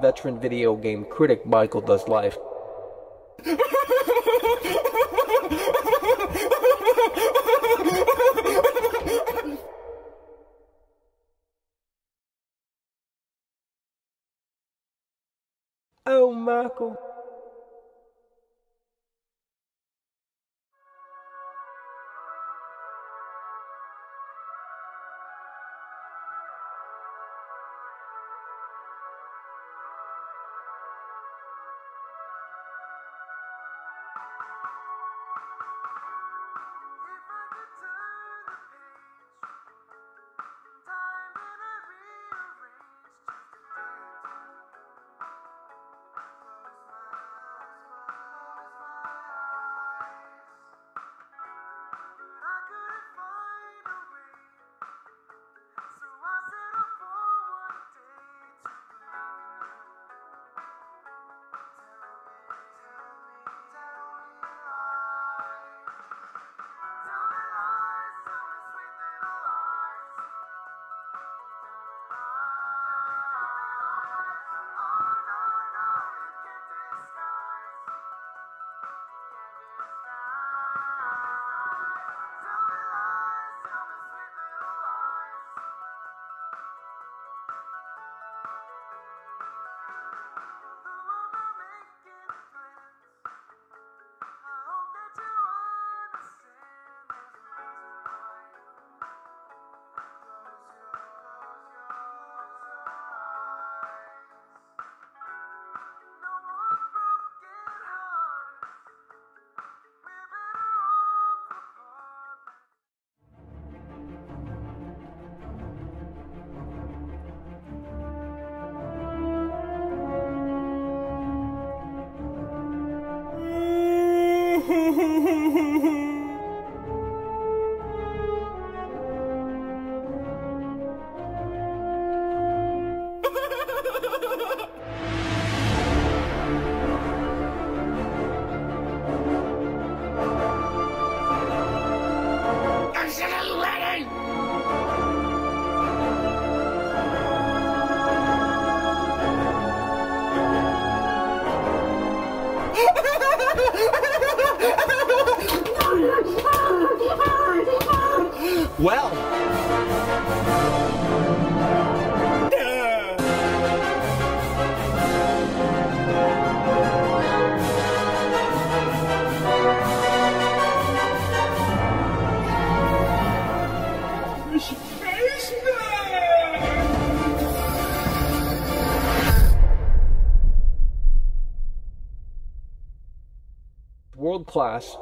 Veteran video game critic Michael Does Life.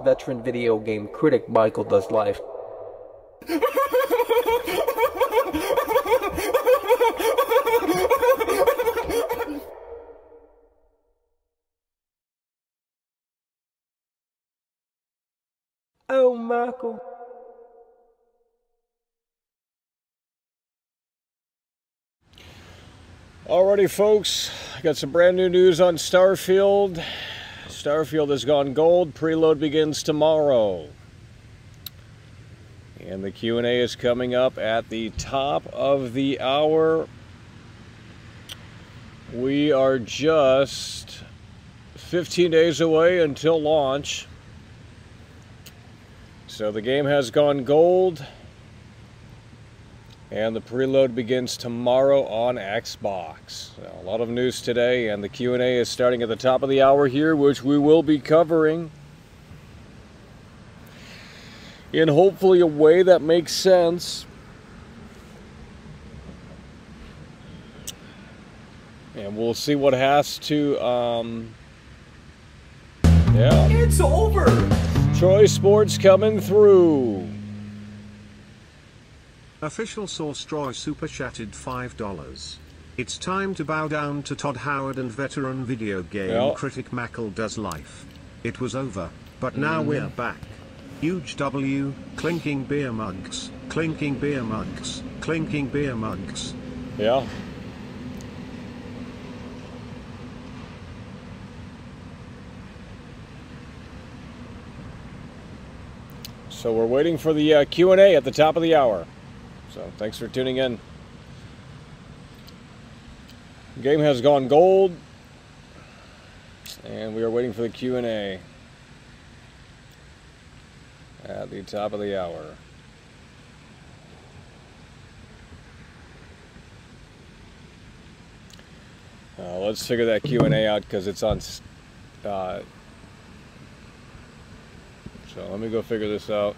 Veteran video game critic Michael Does Life. oh, Michael. Alrighty, folks, I got some brand new news on Starfield. Starfield has gone gold. Preload begins tomorrow. And the Q&A is coming up at the top of the hour. We are just 15 days away until launch. So the game has gone gold. And the preload begins tomorrow on Xbox. So a lot of news today, and the Q&A is starting at the top of the hour here, which we will be covering in hopefully a way that makes sense. And we'll see what has to, um, yeah. It's over! Troy Sports coming through. Official source Troy super chatted $5. It's time to bow down to Todd Howard and veteran video game Yeah. critic Mackle Does Life. It was over, but now we're back. Huge W, clinking beer mugs, clinking beer mugs, clinking beer mugs. Yeah. So we're waiting for the uh, Q&A at the top of the hour. So thanks for tuning in. Game has gone gold. And we are waiting for the Q&A at the top of the hour. Uh, let's figure that Q&A out because it's on... Uh, so let me go figure this out.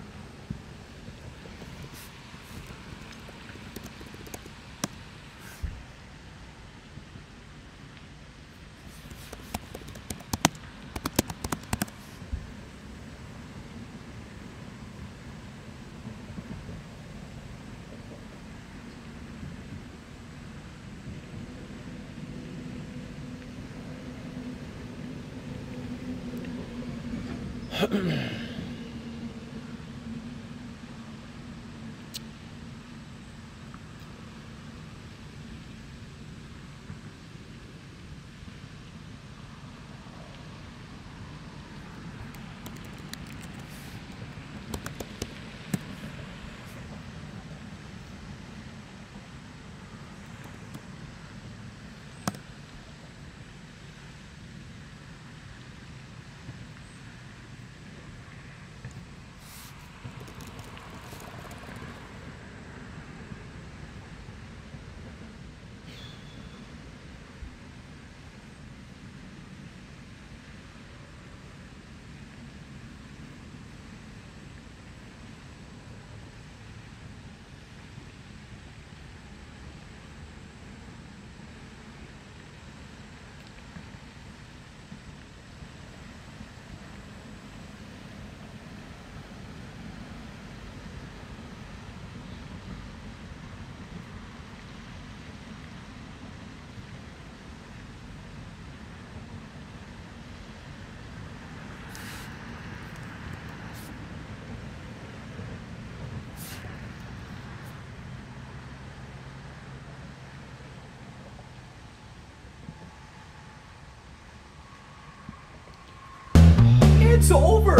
It's over!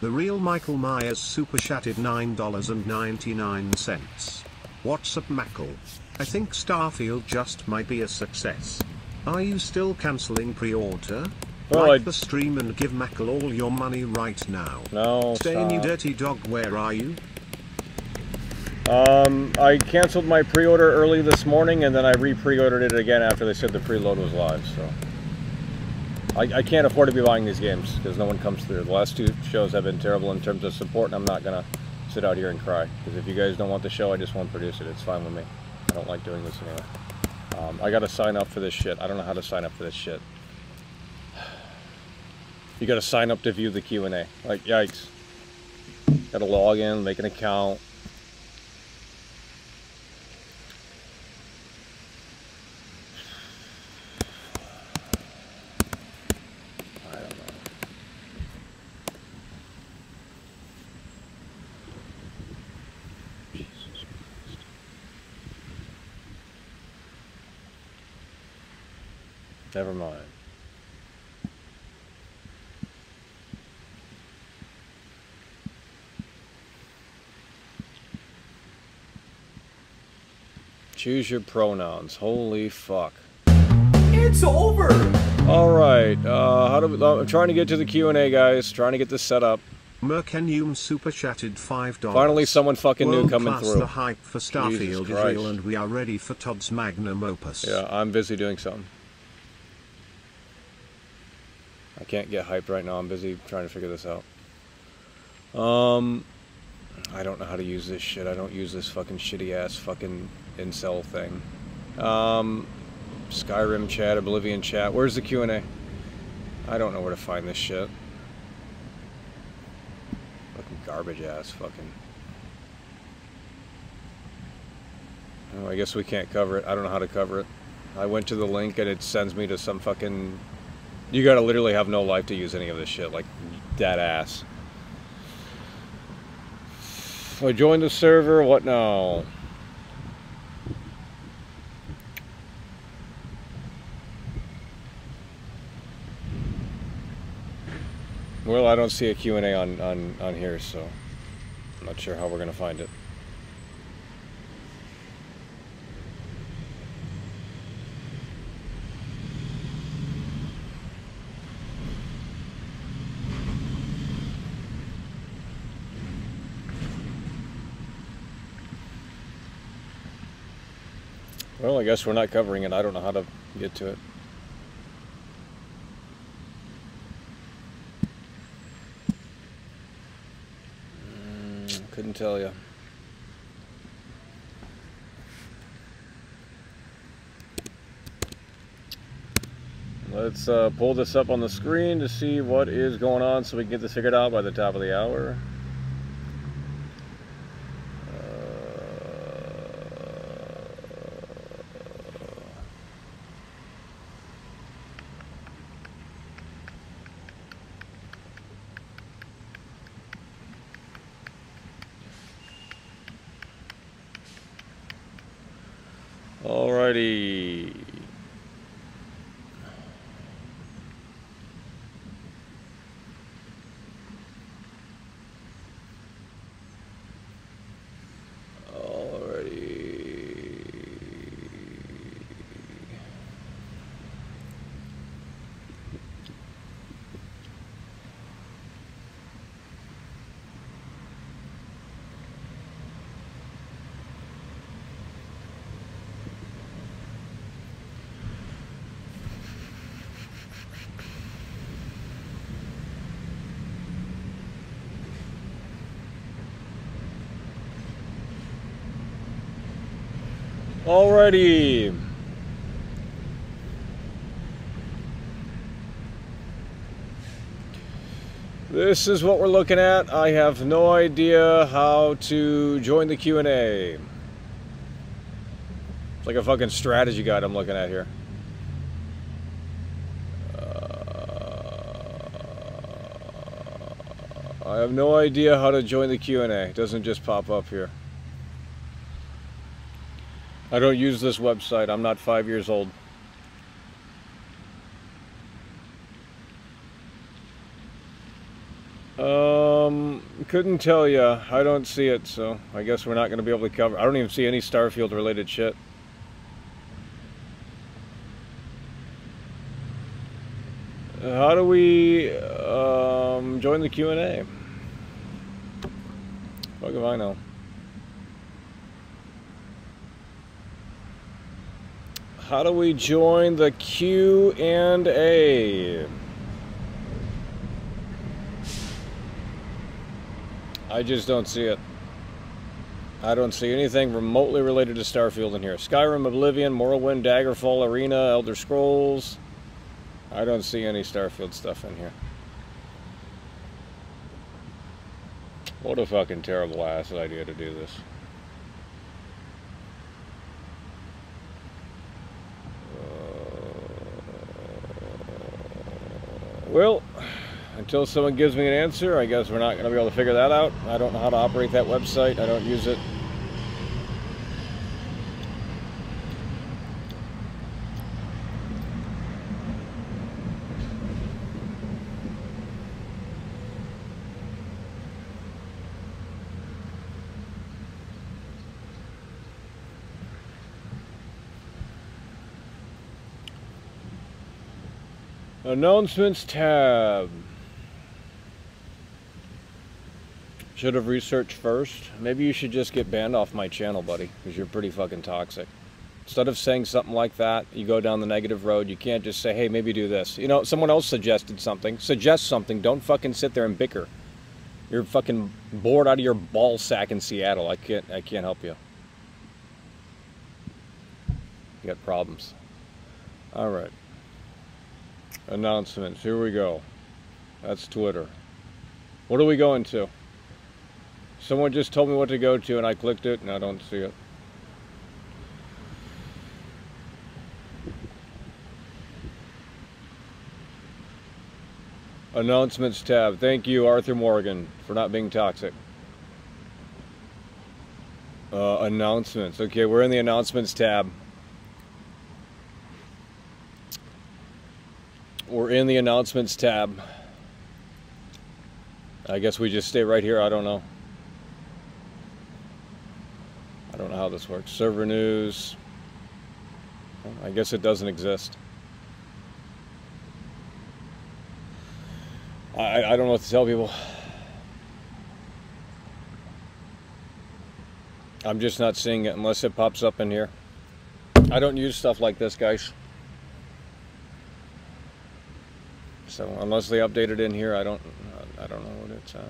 The real Michael Myers super chatted $9.99. What's up, Mackle? I think Starfield just might be a success. Are you still cancelling pre-order? Well, like I- the stream and give Mackle all your money right now. No, Stay you stop. dirty dog, where are you? Um, I canceled my pre-order early this morning, and then I re-pre-ordered it again after they said the preload was live. So I, I can't afford to be buying these games because no one comes through. The last two shows have been terrible in terms of support, and I'm not gonna sit out here and cry because if you guys don't want the show, I just won't produce it. It's fine with me. I don't like doing this anyway. Um, I gotta sign up for this shit. I don't know how to sign up for this shit. You gotta sign up to view the Q and A. Like yikes. Gotta log in, make an account. I don't know. Jesus Christ. Never mind. Choose your pronouns. Holy fuck. It's over! All right. Uh, how do we, I'm trying to get to the Q and A, guys. Trying to get this set up. Mercanium super chatted $5. Finally, someone fucking new World coming class, through. The hype for Starfield is real and we are ready for Todd's magnum opus. Yeah, I'm busy doing something. I can't get hyped right now. I'm busy trying to figure this out. Um, I don't know how to use this shit. I don't use this fucking shitty ass fucking incel thing. Um, Skyrim chat, Oblivion chat. Where's the Q&A? I don't know where to find this shit. Fucking garbage ass fucking. Oh, I guess we can't cover it. I don't know how to cover it. I went to the link and it sends me to some fucking. You gotta literally have no life to use any of this shit, like dead ass. I joined the server. What now? Well, I don't see a Q&A on, on, on here, so I'm not sure how we're going to find it. Well, I guess we're not covering it. I don't know how to get to it. Mm, couldn't tell you. Let's uh, pull this up on the screen to see what is going on so we can get this figured out by the top of the hour. Alrighty. Alrighty. This is what we're looking at. I have no idea how to join the Q&A. It's like a fucking strategy guide I'm looking at here. Uh, I have no idea how to join the Q&A. It doesn't just pop up here. I don't use this website. I'm not five years old. Um, couldn't tell you. I don't see it, so I guess we're not going to be able to cover. I don't even see any Starfield related shit. How do we um, join the Q and A? Fuck if I know. How do we join the Q and A? I just don't see it. I don't see anything remotely related to Starfield in here. Skyrim, Oblivion, Morrowind, Daggerfall, Arena, Elder Scrolls. I don't see any Starfield stuff in here. What a fucking terrible ass idea to do this. Well, until someone gives me an answer, I guess we're not going to be able to figure that out. I don't know how to operate that website. I don't use it. Announcements tab. Should have researched first. Maybe you should just get banned off my channel, buddy, because you're pretty fucking toxic. Instead of saying something like that, you go down the negative road. You can't just say, hey, maybe do this. You know, someone else suggested something. Suggest something. Don't fucking sit there and bicker. You're fucking bored out of your ball sack in Seattle. I can't I can't help you. You got problems. All right announcements. Here we go. That's Twitter. What are we going to? Someone just told me what to go to and I clicked it and I don't see it. Announcements tab. Thank you, Arthur Morgan, for not being toxic. Uh, announcements. Okay, we're in the announcements tab. In the announcements tab. I guess we just stay right here. I don't know. I don't know how this works. Server news. I guess it doesn't exist. I, I don't know what to tell people. I'm just not seeing it unless it pops up in here. I don't use stuff like this, guys. So unless they update it in here, I don't, I don't know what it's at.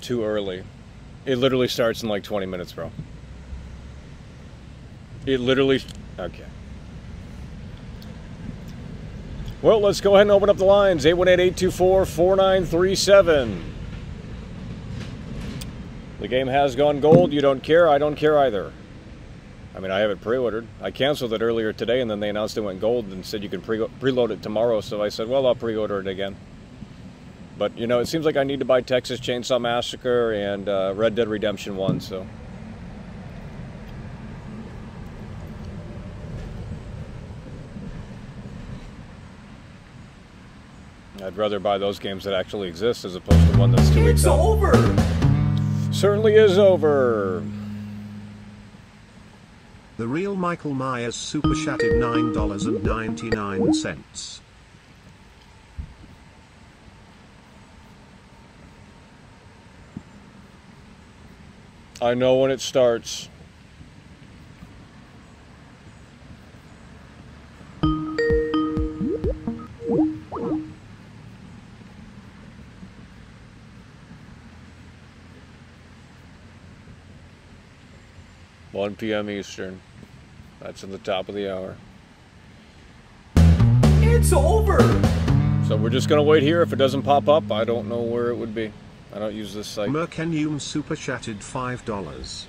Too early. It literally starts in like 20 minutes, bro. It literally, okay. Well, let's go ahead and open up the lines. 818-824-4937. The game has gone gold. You don't care. I don't care either. I mean, I have it pre-ordered. I canceled it earlier today, and then they announced it went gold and said you can pre preload it tomorrow. So I said, well, I'll pre-order it again. But, you know, it seems like I need to buy Texas Chainsaw Massacre and uh, Red Dead Redemption 1, so... I'd rather buy those games that actually exist as opposed to one that's two weeks It's over! Certainly is over. The real Michael Myers super chatted $9.99. I know when it starts. One PM Eastern. That's in the top of the hour. It's over! So we're just gonna wait here. If it doesn't pop up, I don't know where it would be. I don't use this site. Merkenium super chatted $5.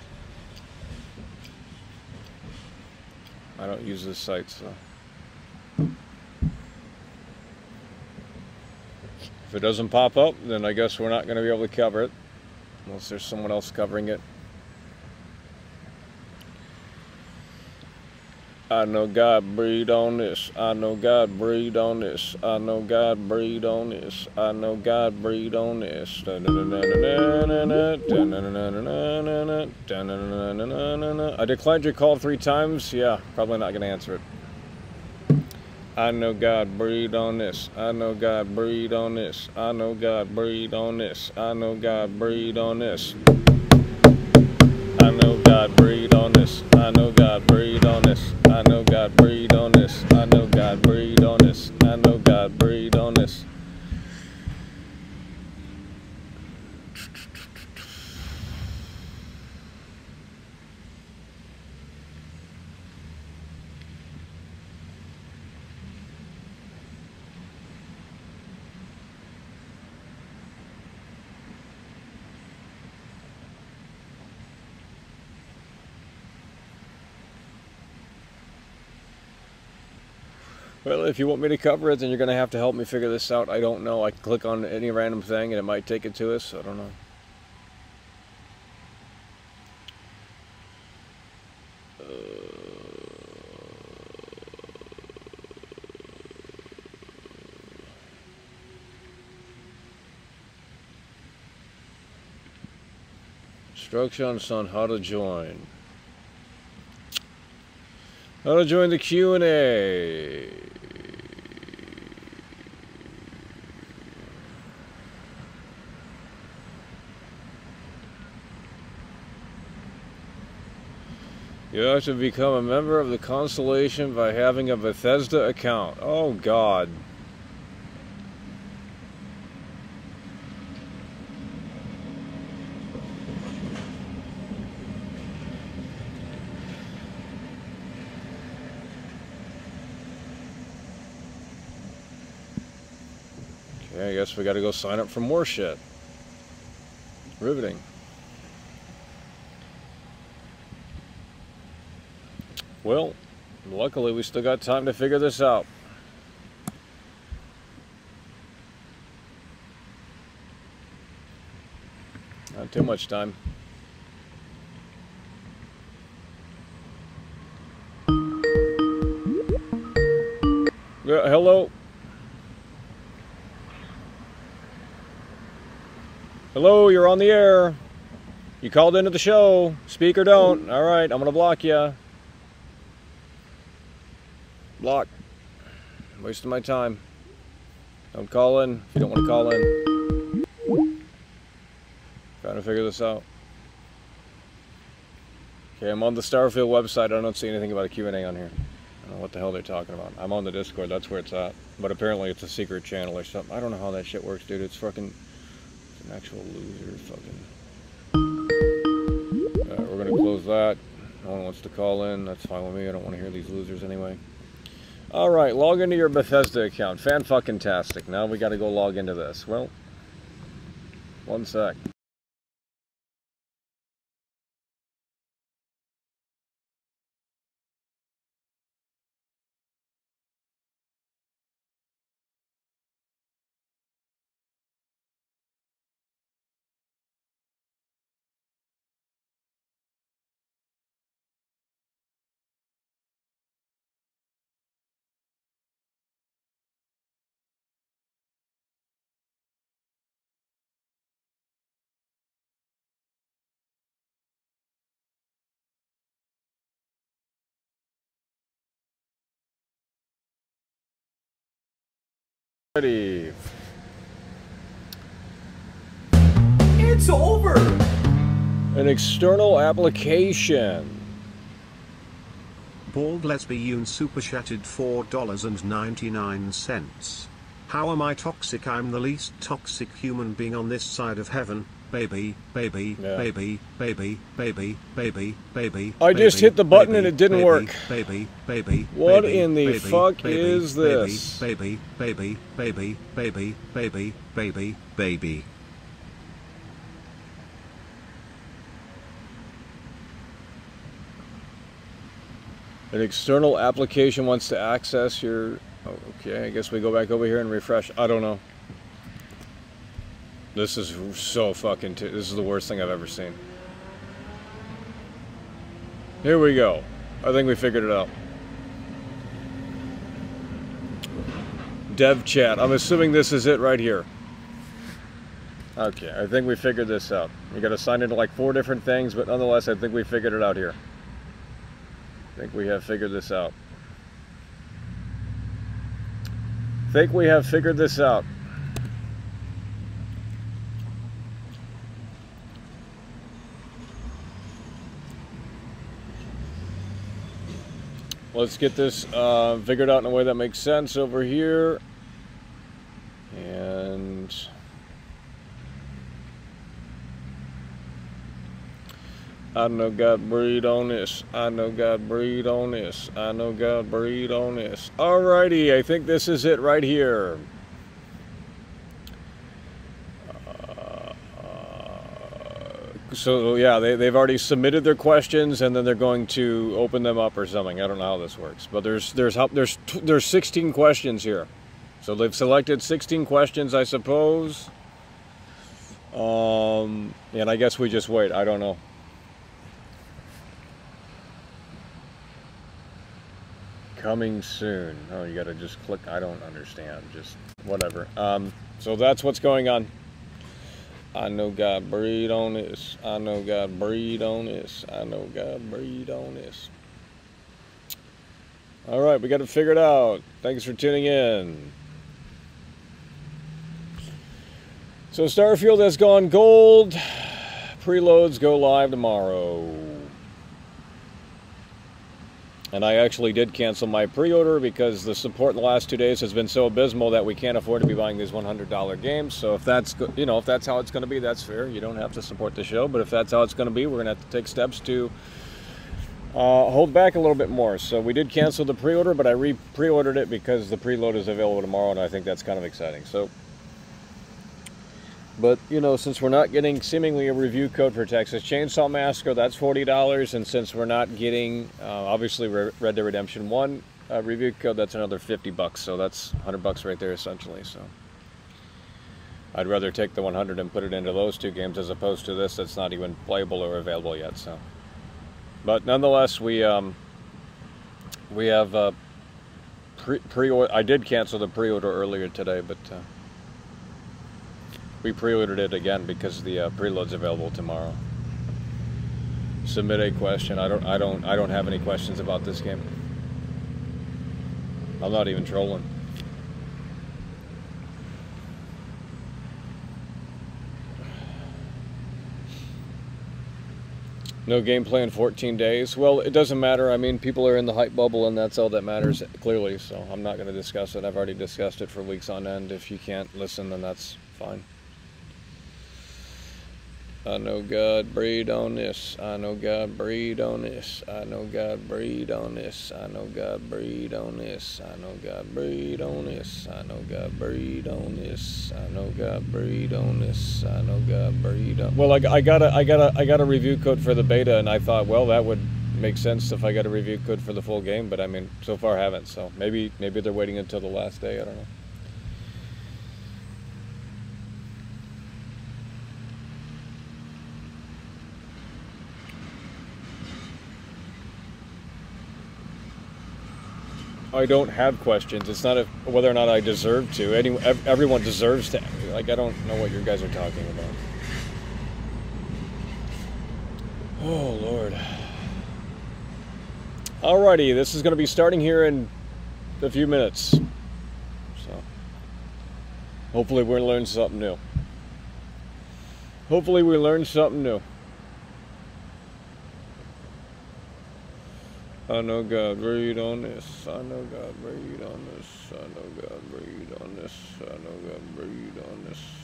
I don't use this site, so. If it doesn't pop up, then I guess we're not going to be able to cover it. Unless there's someone else covering it. I know God breathed on this. I know God breathed on this. I know God breathed on this. I know God breathed on this. I declined your call three times. Yeah, probably not going to answer it. I know God breathed on this. I know God breathed on this. I know God breathed on this. I know God breathed on this. I know God breathed on this. I know God breathed. I know God breathed on this. I know God breathed on this. I know God breathed on this. Well, if you want me to cover it, then you're going to have to help me figure this out. I don't know. I can click on any random thing and it might take it to us. I don't know. Uh. Instructions on how to join. How to join the Q&A. You have to become a member of the Constellation by having a Bethesda account. Oh, God. Okay, I guess we gotta go sign up for more shit. Riveting. Well, luckily we still got time to figure this out. Not too much time. Yeah, hello. Hello, you're on the air. You called into the show. Speak or don't. All right, I'm going to block you. Block. Wasting my time. Don't call in if you don't want to call in. Trying to figure this out. Okay, I'm on the Starfield website. I don't see anything about a Q&A on here. I don't know what the hell they're talking about. I'm on the Discord. That's where it's at. But apparently it's a secret channel or something. I don't know how that shit works, dude. It's fucking... It's an actual loser. Fucking... We're going to close that. No one wants to call in. That's fine with me. I don't want to hear these losers anyway. Alright, log into your Bethesda account. Fan-fucking-tastic. Now we got to go log into this. Well, one sec. It's over! An external application. Bald lesbian super chatted $4.99. How am I toxic? I'm the least toxic human being on this side of heaven. Baby, baby, Yeah. baby, baby, baby, baby, baby. I just hit the button and it didn't work. Baby, baby. What in the fuck is this? Baby, baby, baby, baby, baby, baby, baby. An external application wants to access your. Oh, okay, I guess we go back over here and refresh. I don't know. This is so fucking. This is the worst thing I've ever seen. Here we go. I think we figured it out. Dev chat. I'm assuming this is it right here. Okay, I think we figured this out. You got to sign into like four different things, but nonetheless, I think we figured it out here. I think we have figured this out. Think we have figured this out. Let's get this uh, figured out in a way that makes sense over here. And I know God breathe on this. I know God breathe on this. I know God breathe on this. Alrighty, I think this is it right here. Uh, so yeah, they, they've already submitted their questions, and then they're going to open them up or something. I don't know how this works, but there's there's there's there's 16 questions here, so they've selected 16 questions, I suppose. Um, and I guess we just wait. I don't know. Coming soon. Oh, you gotta just click. I don't understand. Just whatever. Um, so that's what's going on. I know God breathe on this. I know God breathe on this. I know God breathe on this. All right, we got it figured out. Thanks for tuning in. So Starfield has gone gold. Preloads go live tomorrow. And I actually did cancel my pre-order because the support in the last two days has been so abysmal that we can't afford to be buying these $100 games. So if that's you know if that's how it's going to be, that's fair. You don't have to support the show, but if that's how it's going to be, we're going to have to take steps to uh, hold back a little bit more. So we did cancel the pre-order, but I re pre-ordered it because the preload is available tomorrow, and I think that's kind of exciting. So But you know, since we're not getting seemingly a review code for Texas Chainsaw Massacre, that's forty dollars, and since we're not getting uh, obviously Red Dead Redemption One uh, review code, that's another fifty bucks. So that's hundred bucks right there, essentially. So I'd rather take the one hundred and put it into those two games as opposed to this that's not even playable or available yet. So, but nonetheless, we um, we have uh, pre pre. I did cancel the pre-order earlier today, but. Uh, we pre-ordered it again because the uh, preload's available tomorrow. Submit a question. I don't. I don't. I don't have any questions about this game. I'm not even trolling. No gameplay in 14 days. Well, it doesn't matter. I mean, people are in the hype bubble, and that's all that matters, clearly. So I'm not going to discuss it. I've already discussed it for weeks on end. If you can't listen, then that's fine. I know God breathe on this. I know God breathe on this. I know God breathe on this. I know God breathe on this. I know God breathe on this. I know God breathe on this. I know God breathe on this. I know God breathe on. This. Well, I, I got a I got a I got a review code for the beta, and I thought, well, that would make sense if I got a review code for the full game. But I mean, so far I haven't. So maybe maybe they're waiting until the last day. I don't know. I don't have questions. It's not a, whether or not I deserve to. Any, everyone deserves to. Like, I don't know what you guys are talking about. Oh, Lord. Alrighty, this is going to be starting here in a few minutes. So, hopefully, we learn something new. Hopefully, we learn something new. I know God breathe on this. I know God breathe on this. I know God breathe on this. I know God breathe on this.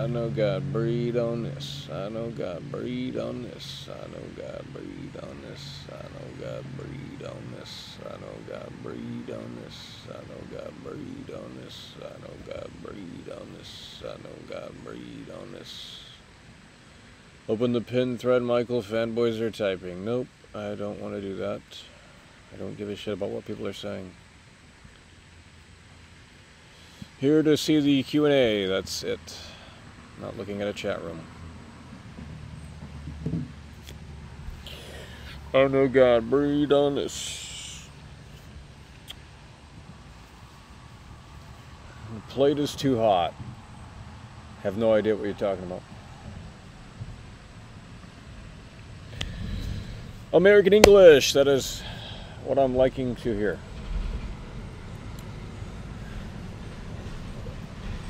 I know God breathe on this. I know God breathe on this. I know God breathe on this. I know God breathe on this. I know God breathe on this. I know God breathe on this. I know God breathe on this. I know God breathe on this. Open the pin thread, Michael. Fanboys are typing. Nope, I don't want to do that. I don't give a shit about what people are saying. Here to see the Q&A, that's it. Not looking at a chat room. Oh no, God, breathe on this. The plate is too hot. Have no idea what you're talking about. American English, that is what I'm liking to hear.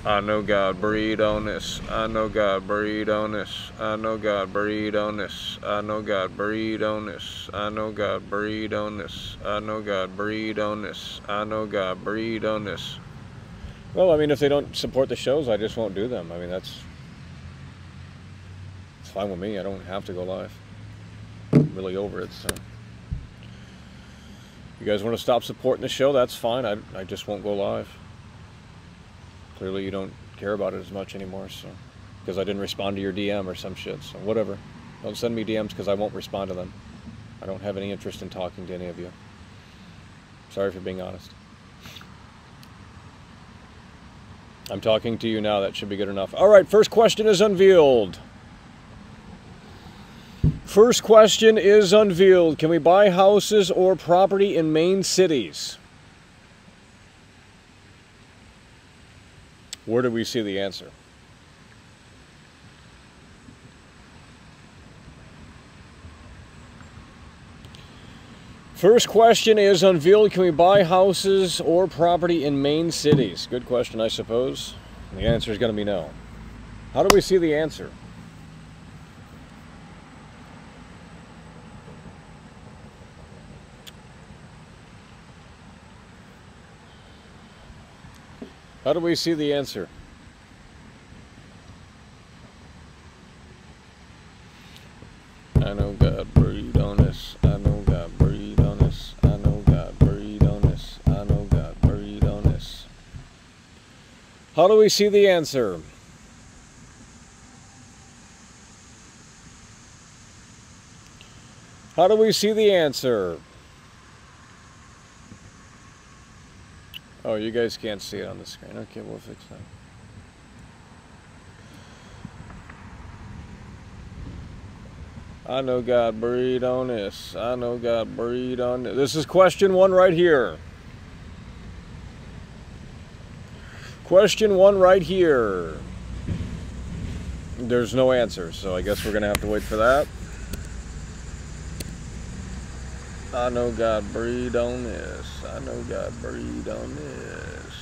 I know God breathe on this. I know God breathe on this. I know God breathe on this. I know God breathe on this. I know God breathe on this. I know God breathe on this. I know God breathe on this. Well, I mean, if they don't support the shows, I just won't do them. I mean, that's it's fine with me. I don't have to go live. I'm really over it. So, you guys want to stop supporting the show? That's fine. I I just won't go live clearly you don't care about it as much anymore. So, because I didn't respond to your DM or some shit. So whatever. Don't send me DMs because I won't respond to them. I don't have any interest in talking to any of you. Sorry for being honest. I'm talking to you now. That should be good enough. All right, first question is unveiled. First question is unveiled. Can we buy houses or property in main cities? Where do we see the answer? First question is unveiled can we buy houses or property in main cities? Good question, I suppose. The answer is going to be no. How do we see the answer? How do we see the answer? I know God breathed on us. I know God breathed on us. I know God breathed on us. I know God breathed on us. How do we see the answer? How do we see the answer? Oh, you guys can't see it on the screen. Okay, we'll fix that. I know God breathed on this. I know God breathed on this. This is question one right here. Question one right here. There's no answer, so I guess we're going to have to wait for that. I know God breathed on this. I know God breathed on this.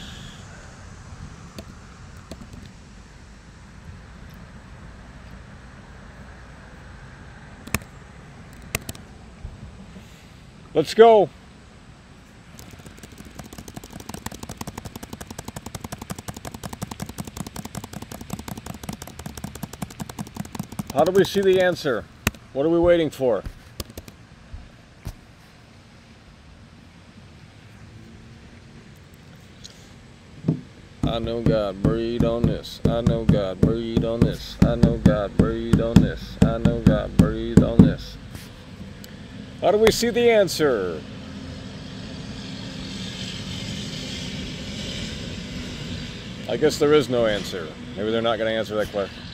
Let's go. How do we see the answer? What are we waiting for? I know God breathed on this. I know God breathed on this. I know God breathed on this. I know God breathed on this. How do we see the answer? I guess there is no answer. Maybe they're not going to answer that question.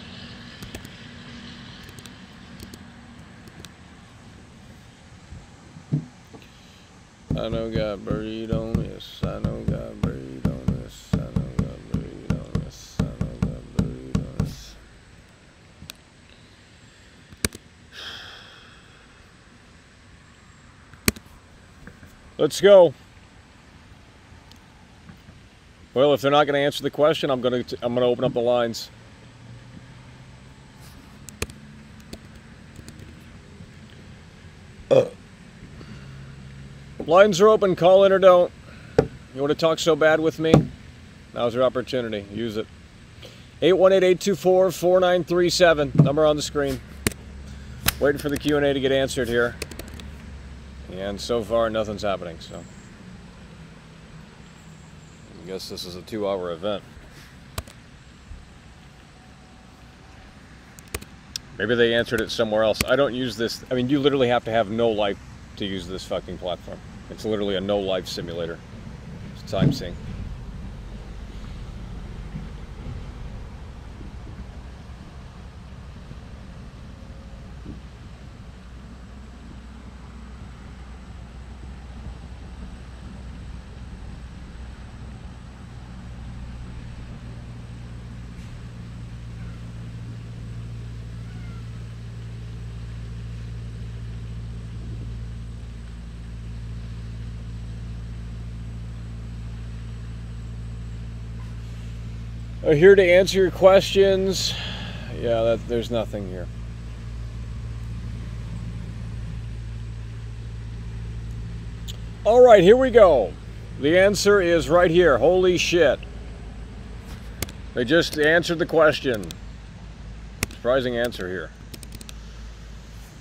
I know God breathed on Let's go. Well, if they're not going to answer the question, I'm going to I'm going to open up the lines. Lines are open. Call in or don't. You want to talk so bad with me? Now's your opportunity. Use it. 818-824-4937. Number on the screen. Waiting for the Q&A to get answered here. And so far, nothing's happening, so. I guess this is a two-hour event. Maybe they answered it somewhere else. I don't use this. I mean, you literally have to have no life to use this fucking platform. It's literally a no life simulator. It's time sink. I'm here to answer your questions. Yeah, that, there's nothing here. All right, here we go. The answer is right here. Holy shit. They just answered the question. Surprising answer here.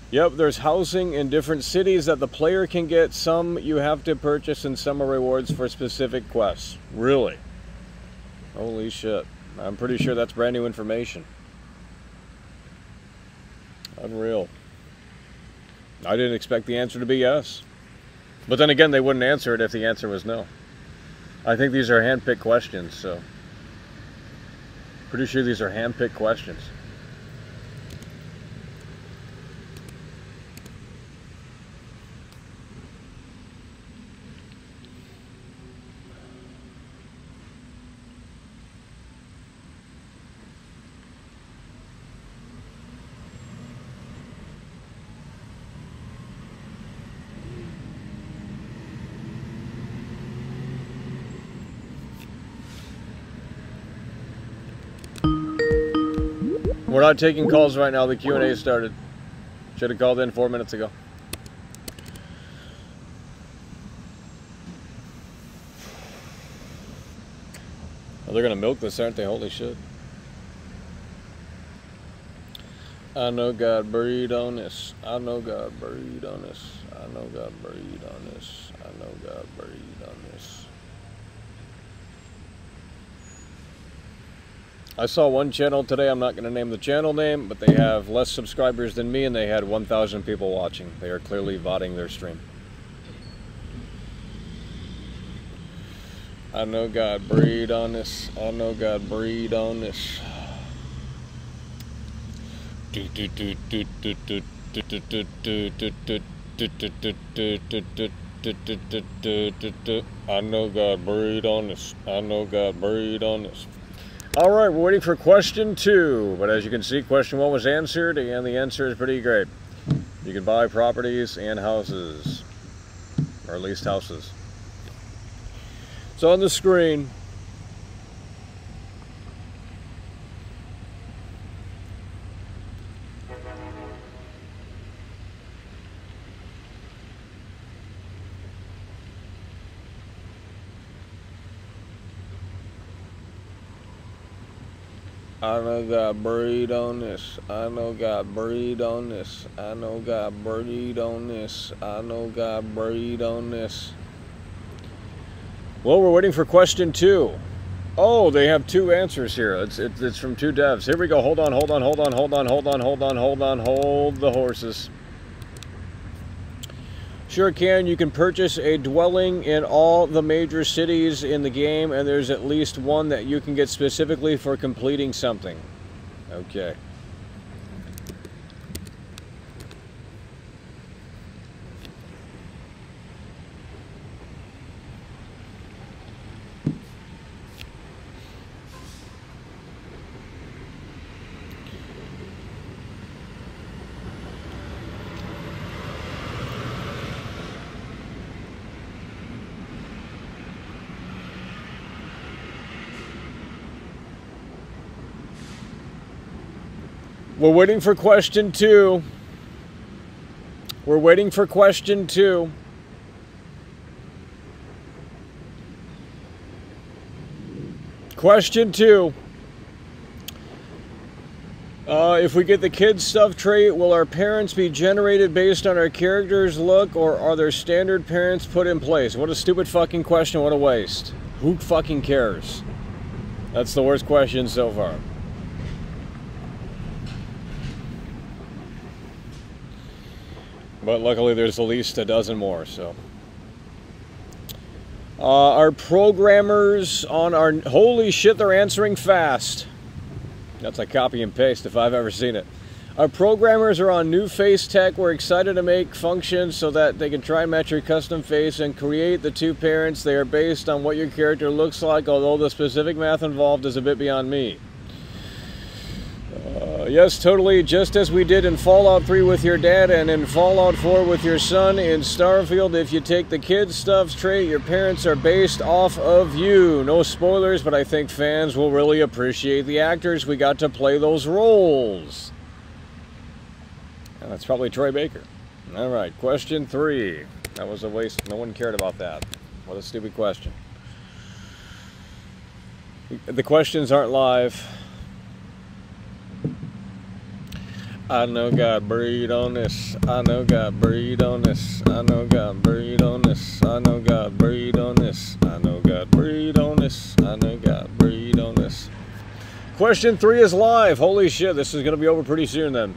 Yep, there's housing in different cities that the player can get. Some you have to purchase, and some are rewards for specific quests. Really? Holy shit. I'm pretty sure that's brand new information. Unreal. I didn't expect the answer to be yes. But then again, they wouldn't answer it if the answer was no. I think these are hand-picked questions, so. Pretty sure these are hand-picked questions. We're not taking calls right now. The Q&A started. Should have called in four minutes ago. Oh, they're going to milk this, aren't they? Holy shit. I know God breathed on this. I know God breathed on this. I know God breathed on this. I know God breathed on this. I saw one channel today, I'm not going to name the channel name, but they have less subscribers than me and they had 1,000 people watching. They are clearly VODing their stream. I know God breed on this. I know God breed on this. I know God breed on this. I know God breed on this. All right, we're waiting for question two. But as you can see, question one was answered, and the answer is pretty great. You can buy properties and houses, or at least houses. It's on the screen. I know got breed on this. I know got breed on this. I know got breed on this. I know got breed on this. Well, we're waiting for question two. Oh, they have two answers here. It's, it's, it's from two devs. Here we go. Hold on, hold on, hold on, hold on, hold on, hold on, hold on, hold the horses. Sure can. You can purchase a dwelling in all the major cities in the game, and there's at least one that you can get specifically for completing something. Okay. We're waiting for question two. We're waiting for question two. Question two. Uh, if we get the kids stuff trait, will our parents be generated based on our character's look, or are there standard parents put in place? What a stupid fucking question. What a waste. Who fucking cares? That's the worst question so far. But luckily, there's at least a dozen more. So, uh, our programmers on our holy shit, they're answering fast. That's a copy and paste if I've ever seen it. Our programmers are on new face tech. We're excited to make functions so that they can try match your custom face and create the two parents. They are based on what your character looks like, although the specific math involved is a bit beyond me. Yes, totally. Just as we did in Fallout 3 with your dad and in Fallout 4 with your son, in Starfield, if you take the kids' stuff trait, your parents are based off of you. No spoilers, but I think fans will really appreciate the actors we got to play those roles. That's probably Troy Baker. All right, question three. That was a waste. No one cared about that. What a stupid question. The questions aren't live. I know God breed on this. I know God breed on this. I know God breed on this. I know God breed on this. I know God breed on this. I know God breed on this. Question three is live. Holy shit, this is going to be over pretty soon then.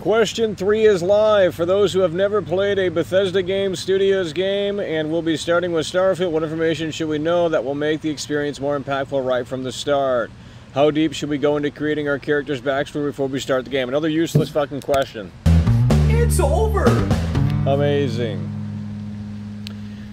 Question three is live. For those who have never played a Bethesda Game Studios game and will be starting with Starfield, what information should we know that will make the experience more impactful right from the start? How deep should we go into creating our character's backstory before we start the game? Another useless fucking question. It's over! Amazing.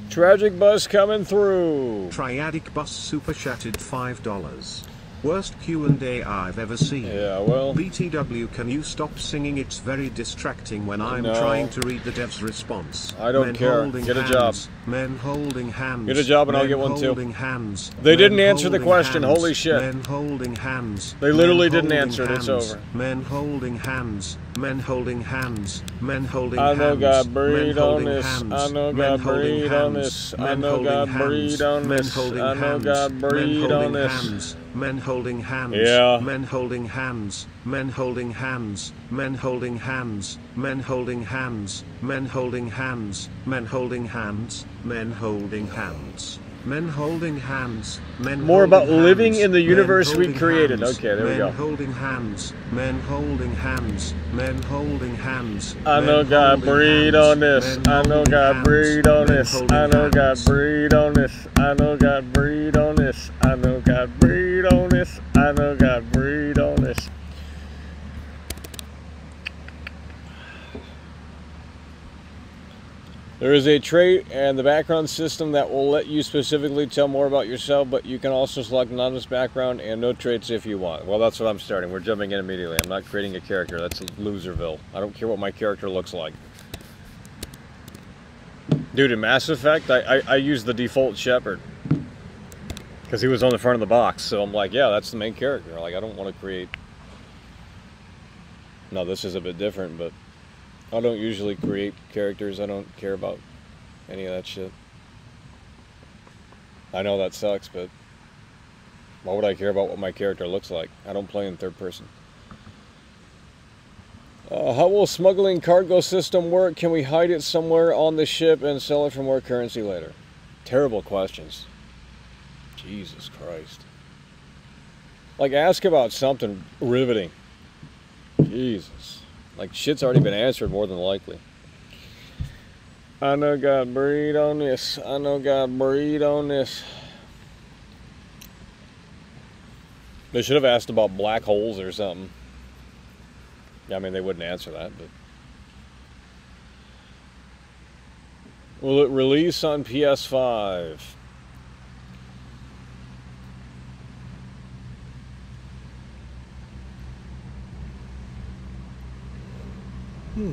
Tragic bus coming through. Triadic Bus Super Chatted $5. Worst Q&A I've ever seen. Yeah, well. BTW can you stop singing it's very distracting when I'm No. trying to read the dev's response. I don't Men care. holding Get a hands, job. Men holding hands. Get a job and I'll get one too. holding hands. They didn't answer the question, hands, holy shit. Men holding hands. They literally didn't answer it, it's over. Men holding hands. Men holding hands. Men holding I hands. know God men on holding this. hands, I know men God holding on hands, this. I men know holding God hands, on men this. holding I know hands, God men breed on holding this. hands, Men holding hands. Yeah. Men holding hands. Men holding hands. Men holding hands. Men holding hands. Men holding hands. Men holding hands. Men holding hands. Men holding hands. Men More about living hands, in the universe we created. hands, Okay, there we men go. holding hands. Men holding hands. Men holding hands. I know God breathe on this. I know God breathe on this. I know God breathe on this. I know God breathe on this. I know God breathe on this. I know God breathe on this. There is a trait and the background system that will let you specifically tell more about yourself, but you can also select anonymous background and no traits if you want. Well, that's what I'm starting. We're jumping in immediately. I'm not creating a character. That's Loserville. I don't care what my character looks like. Dude, in Mass Effect, I, I, I used the default Shepard. Because he was on the front of the box. So I'm like, yeah, that's the main character. Like, I don't want to create... No, this is a bit different, but... I don't usually create characters. I don't care about any of that shit. I know that sucks, but... Why would I care about what my character looks like? I don't play in third person. Uh, how will smuggling cargo system work? Can we hide it somewhere on the ship and sell it for more currency later? Terrible questions. Jesus Christ. Like, ask about something riveting. Jesus. Like, shit's already been answered more than likely. I know God breathe on this. I know God breathe on this. They should have asked about black holes or something. Yeah, I mean, they wouldn't answer that, but. Will it release on PS5? Hmm.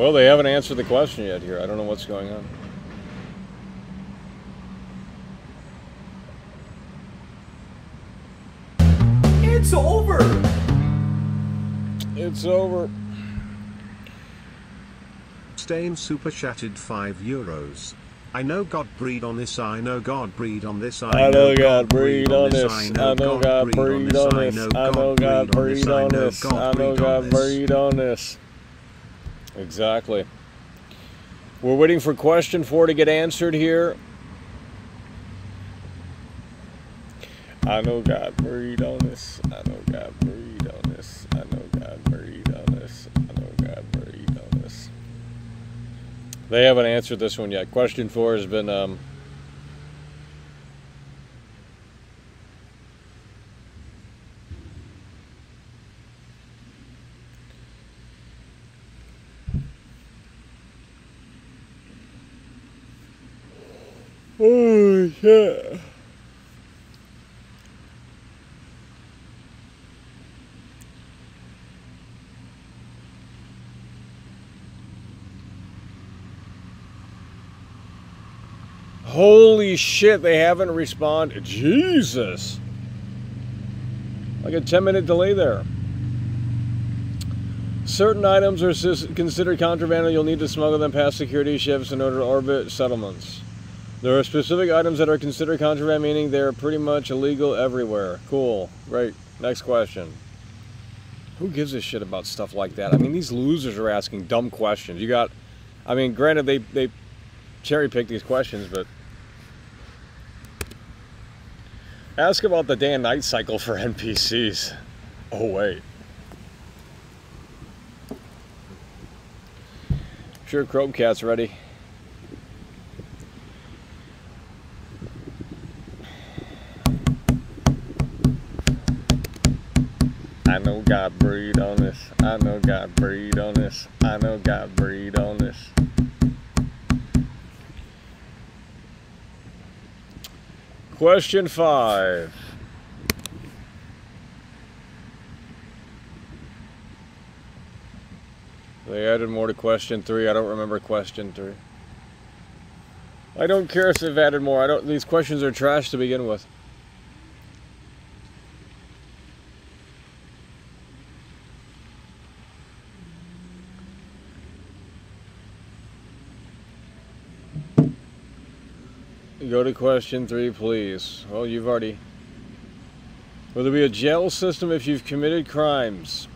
Well, they haven't answered the question yet here. I don't know what's going on. It's over! It's over. Stain super chatted 5 euros. I know God breed on this, I know God breed on this, I know God breed on this. I know God breed on this. I know God breed on this. I know God breathe on this. Exactly. We're waiting for question four to get answered here. I know God breathe on this. I know God breathe on this. I know God breathe on this. I know God breathe on this. They haven't answered this one yet. Question four has been um, Oh. Holy shit, they haven't responded. Jesus. Like a 10 minute delay there. Certain items are considered contraband. You'll need to smuggle them past security ships in order to orbit settlements. There are specific items that are considered contraband, meaning they're pretty much illegal everywhere. Cool. Great. Next question. Who gives a shit about stuff like that? I mean, these losers are asking dumb questions. You got, I mean, granted, they, they cherry pick these questions, but ask about the day and night cycle for NPCs. Oh, wait. Sure, Chromecat's ready. God breed on us. I know God breed on us. I know God breed on us. Question five. They added more to question three. I don't remember question three. I don't care if they've added more. I don't. These questions are trash to begin with. Go to question three, please. Well, you've already. Will there be a jail system if you've committed crimes?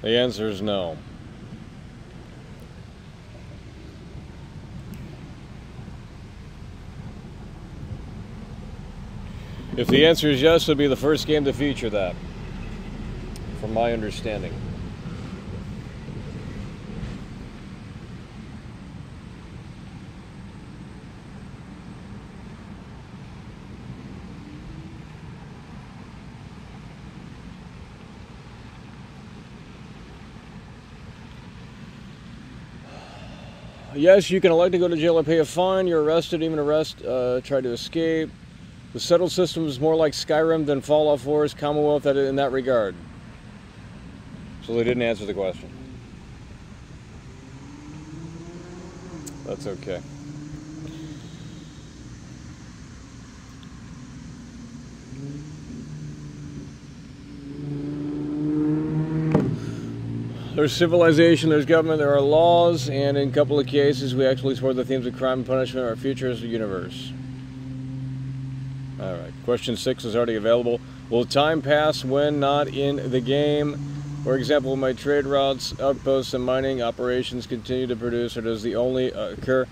The answer is no. If the answer is yes, it'll be the first game to feature that, from my understanding. Yes, you can elect to go to jail or pay a fine. You're arrested, even arrest, uh, try to escape. The settled system is more like Skyrim than Fallout 4's Commonwealth in that regard. So they didn't answer the question. That's okay. There's civilization, there's government, there are laws, and in a couple of cases, we actually explore the themes of crime and punishment our future is the universe. All right, question six is already available. Will time pass when not in the game? For example, my trade routes, outposts, and mining operations continue to produce, or does the only occur?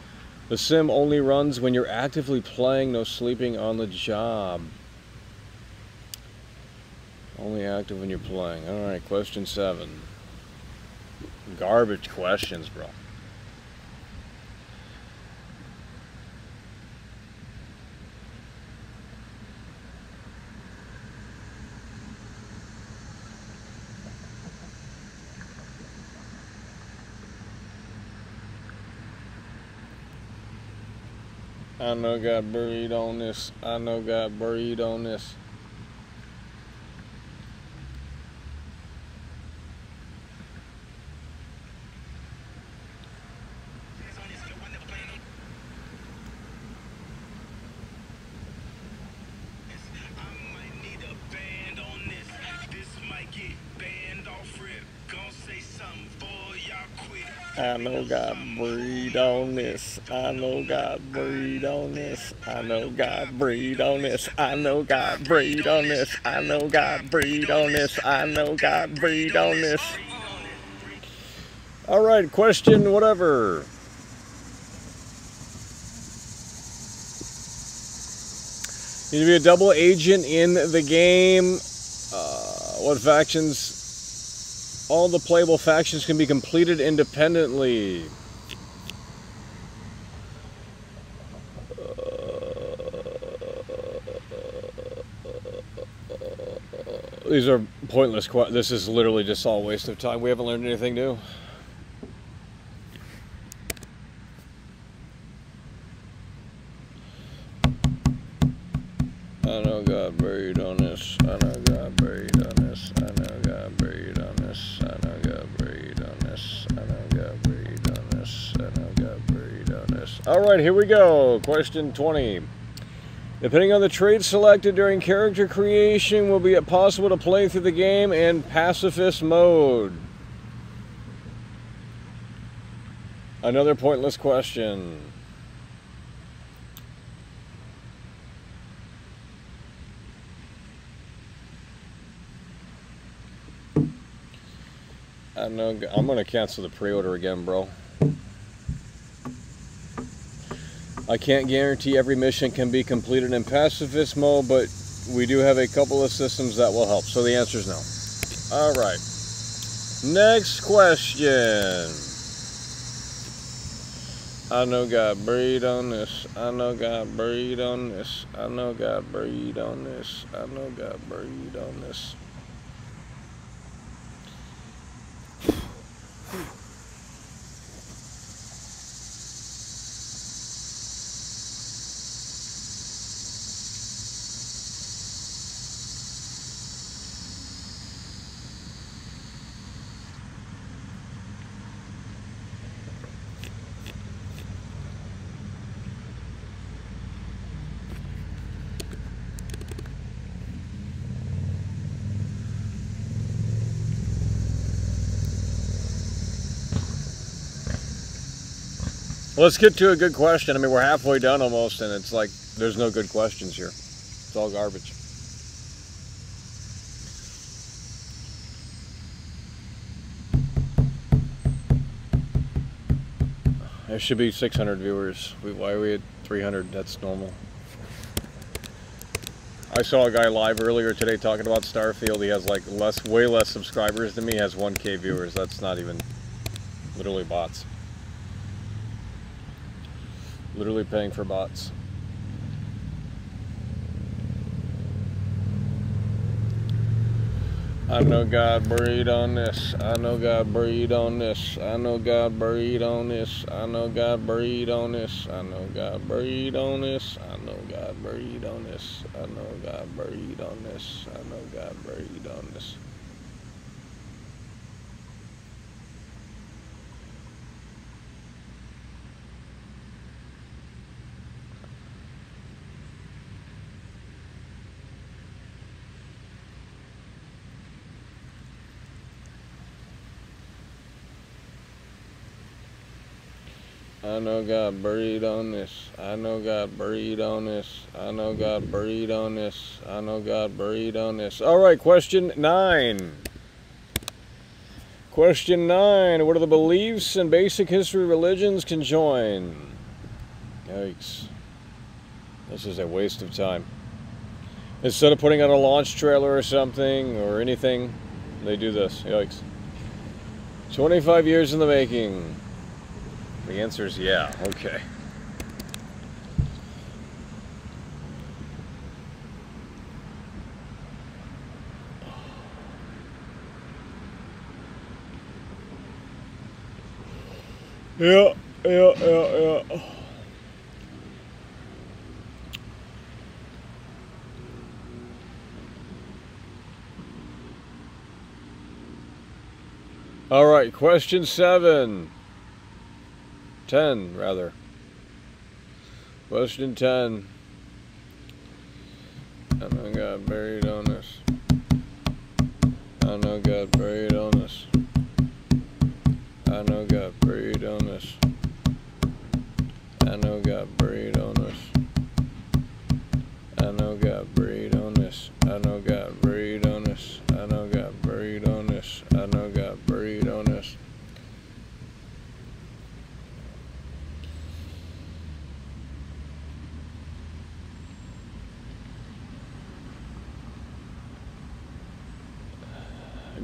The sim only runs when you're actively playing, no sleeping on the job. Only active when you're playing. All right, question seven. Garbage questions, bro. I know got buried on this. I know got buried on this. Know God breathe on this. I know God breathe on this. I know God breathe on this. I know God breathe on this. I know God breathe on this. I know God breathe on this. All right, question, whatever. You need to be a double agent in the game. Uh, what factions all the playable factions can be completed independently. These are pointless. This is literally just all waste of time. We haven't learned anything new. Here we go. Question 20. Depending on the trade selected during character creation, will be it possible to play through the game in pacifist mode? Another pointless question. I know. I'm gonna cancel the pre-order again, bro. I can't guarantee every mission can be completed in pacifist mode, but we do have a couple of systems that will help. So the answer is no. All right. Next question. I know God breathe on this. I know God breathe on this. I know God breathe on this. I know God breathe on this. Let's get to a good question. I mean, we're halfway done almost, and it's like there's no good questions here. It's all garbage. There should be 600 viewers. We, why are we at 300? That's normal. I saw a guy live earlier today talking about Starfield. He has like less, way less subscribers than me. He has 1K viewers. That's not even literally bots. Literally paying for bots. I know God breathed on this. I know God breathed on this. I know God breathed on this. I know God breathed on this. I know God breathed on this. I know God breathed on this. I know God breathed on this. I know God breathed on this. I know God breathed on this. I know God breathed on this. I know God breathed on this. I know God breathed on this. All right, question nine. Question nine. What are the beliefs and basic history religions conjoin? Yikes. This is a waste of time. Instead of putting on a launch trailer or something or anything, they do this. Yikes. 25 years in the making. The answer is yeah. Okay. Yeah, yeah, yeah, yeah. All right, question seven. 10, rather. Question 10. I know God buried on this. I know God buried on this. I know God buried on this. I know God buried on this. I know God buried on this. I know God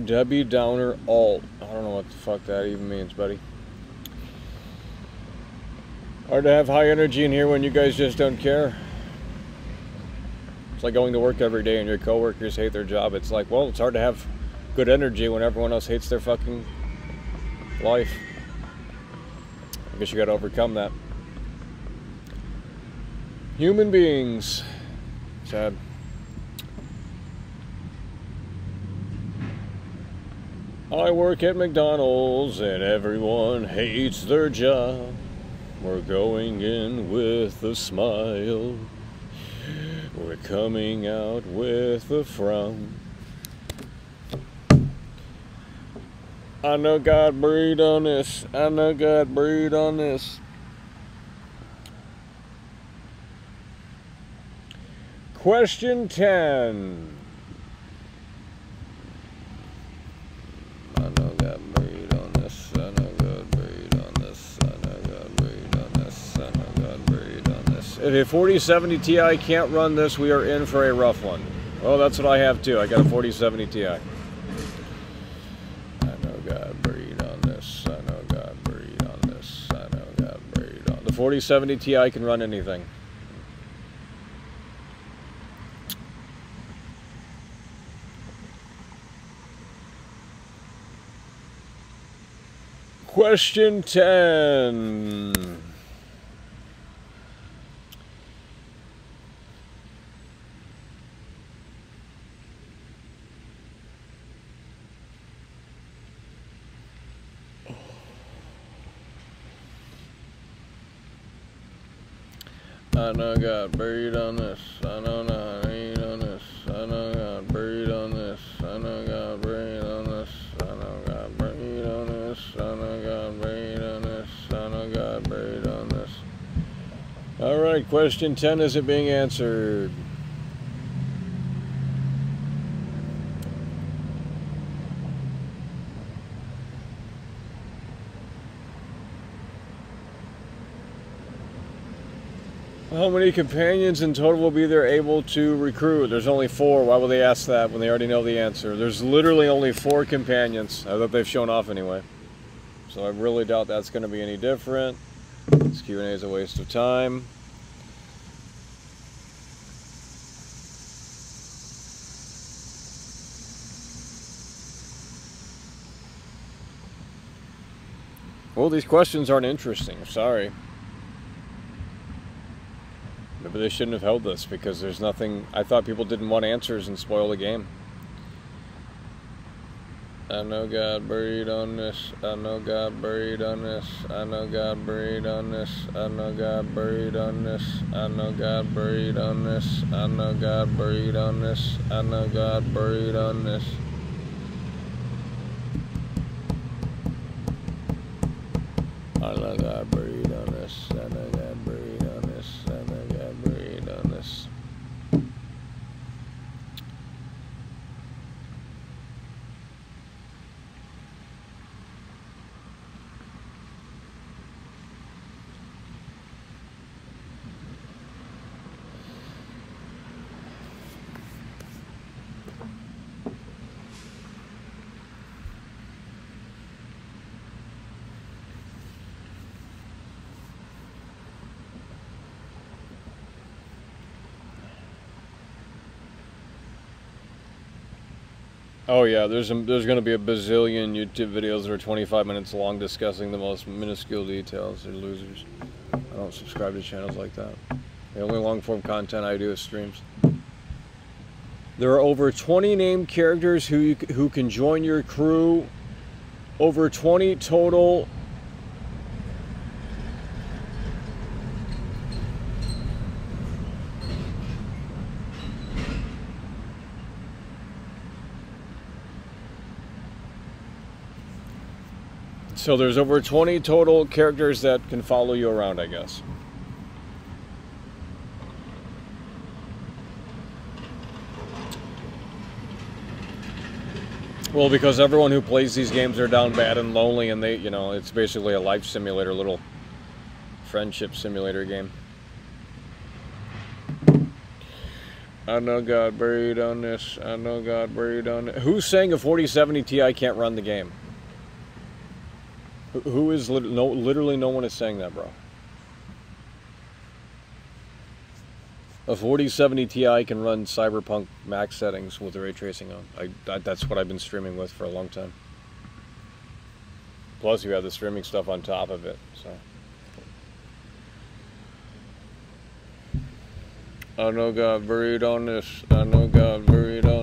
Debbie Downer Alt. I don't know what the fuck that even means, buddy. Hard to have high energy in here when you guys just don't care. It's like going to work every day and your coworkers hate their job. It's like, well, it's hard to have good energy when everyone else hates their fucking life. I guess you gotta overcome that. Human beings. Sad. I work at McDonald's and everyone hates their job. We're going in with a smile. We're coming out with a frown. I know God breathed on this. I know God breathed on this. Question 10. A 4070 Ti can't run this, we are in for a rough one. Well, that's what I have too. I got a 4070 Ti. I know God on this. I know God on this. I know God on. The 4070 Ti can run anything. Question 10. I know God buried on this. I know not ain't on this. I know God buried on this. I know God buried on this. I know God buried on this. I know God buried on this. I know got buried on this. All right, question 10 isn't being answered. How many companions in total will be there able to recruit? There's only four. Why would they ask that when they already know the answer? There's literally only four companions uh, that they've shown off anyway. So I really doubt that's going to be any different. This Q&A is a waste of time. Well, these questions aren't interesting. Sorry. Maybe they shouldn't have held this because there's nothing. I thought people didn't want answers and spoil the game. I know God buried on this. I know God buried on this. I know God buried on this. I know God buried on this. I know God buried on this. I know God buried on this. I know God buried on this. I know God buried on this. I know God buried on this. I know God buried on this. Oh yeah, there's a, there's going to be a bazillion YouTube videos that are 25 minutes long discussing the most minuscule details. They're losers. I don't subscribe to channels like that. The only long form content I do is streams. There are over 20 named characters who you, who can join your crew. Over 20 total. So there's over 20 total characters that can follow you around, I guess. Well, because everyone who plays these games are down bad and lonely, and they, you know, it's basically a life simulator, little friendship simulator game. I know God buried on this. I know God buried on it. Who's saying a 4070 Ti can't run the game? Who- is no? Literally, no one is saying that, bro. A 4070 Ti can run Cyberpunk max settings with ray tracing on. I that, that's what I've been streaming with for a long time. Plus, you have the streaming stuff on top of it. So. I know God buried on this. I know God buried on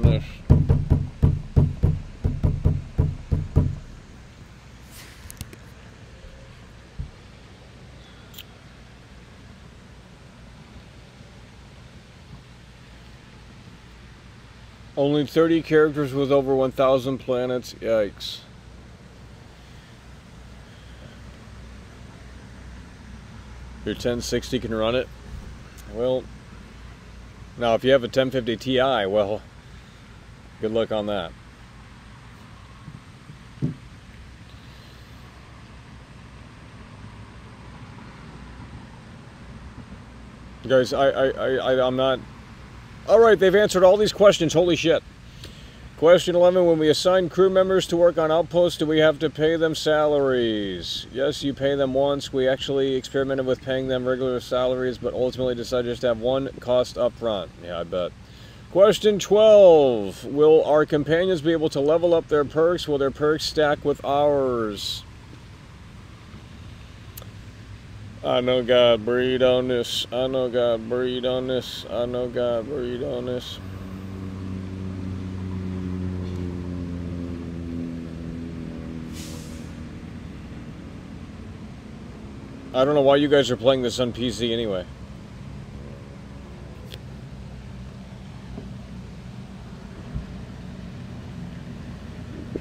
Only 30 characters with over 1,000 planets. Yikes. Your 1060 can run it? Well, now if you have a 1050 Ti, well, good luck on that. Guys, I, I, I, I- I'm not all right, they've answered all these questions. Holy shit. Question 11 When we assign crew members to work on outposts, do we have to pay them salaries? Yes, you pay them once. We actually experimented with paying them regular salaries, but ultimately decided just to have one cost up front. Yeah, I bet. Question 12 Will our companions be able to level up their perks? Will their perks stack with ours? I know God breathe on this. I know God breathe on this. I know God breathe on this. I don't know why you guys are playing this on PC anyway.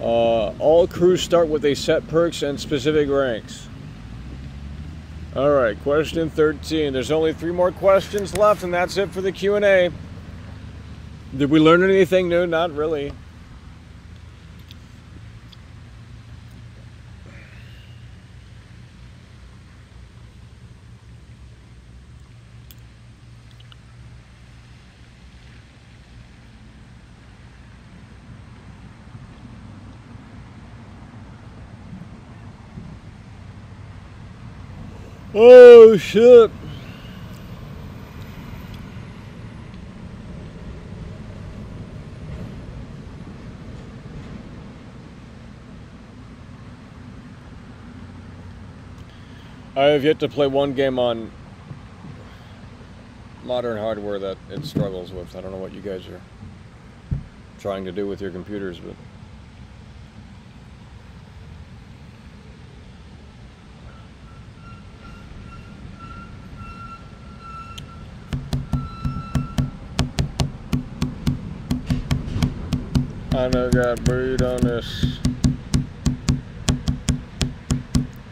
Uh, all crews start with a set perks and specific ranks. All right, question 13. There's only three more questions left, and that's it for the Q&A. Did we learn anything new? Not really. Oh shit. I have yet to play one game on modern hardware that it struggles with. I don't know what you guys are trying to do with your computers, but I know got breed on this.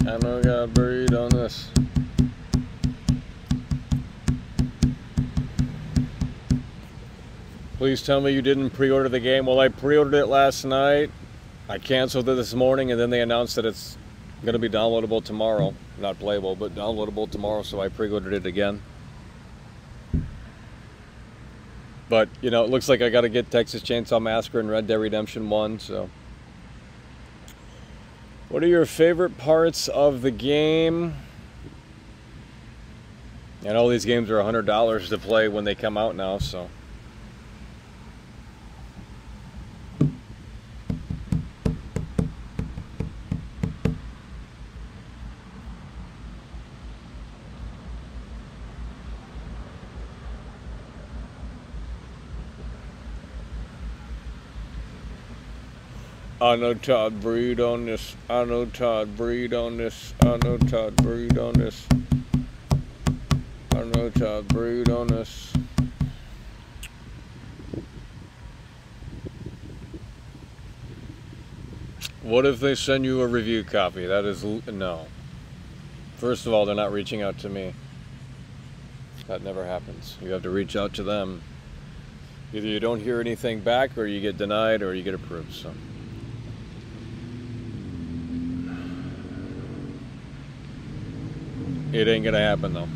I know I got breed on this. Please tell me you didn't pre-order the game. Well, I pre-ordered it last night. I canceled it this morning, and then they announced that it's going to be downloadable tomorrow. Not playable, but downloadable tomorrow, so I pre-ordered it again. But, you know, it looks like I got to get Texas Chainsaw Massacre and Red Dead Redemption 1, so... What are your favorite parts of the game? And all these games are $100 to play when they come out now, so... I know Todd Breed on this. I know Todd Breed on this. I know Todd Breed on this. I know Todd Breed on this. What if they send you a review copy? That is no. First of all, they're not reaching out to me. That never happens. You have to reach out to them. Either you don't hear anything back, or you get denied, or you get approved. So. It ain't gonna happen though.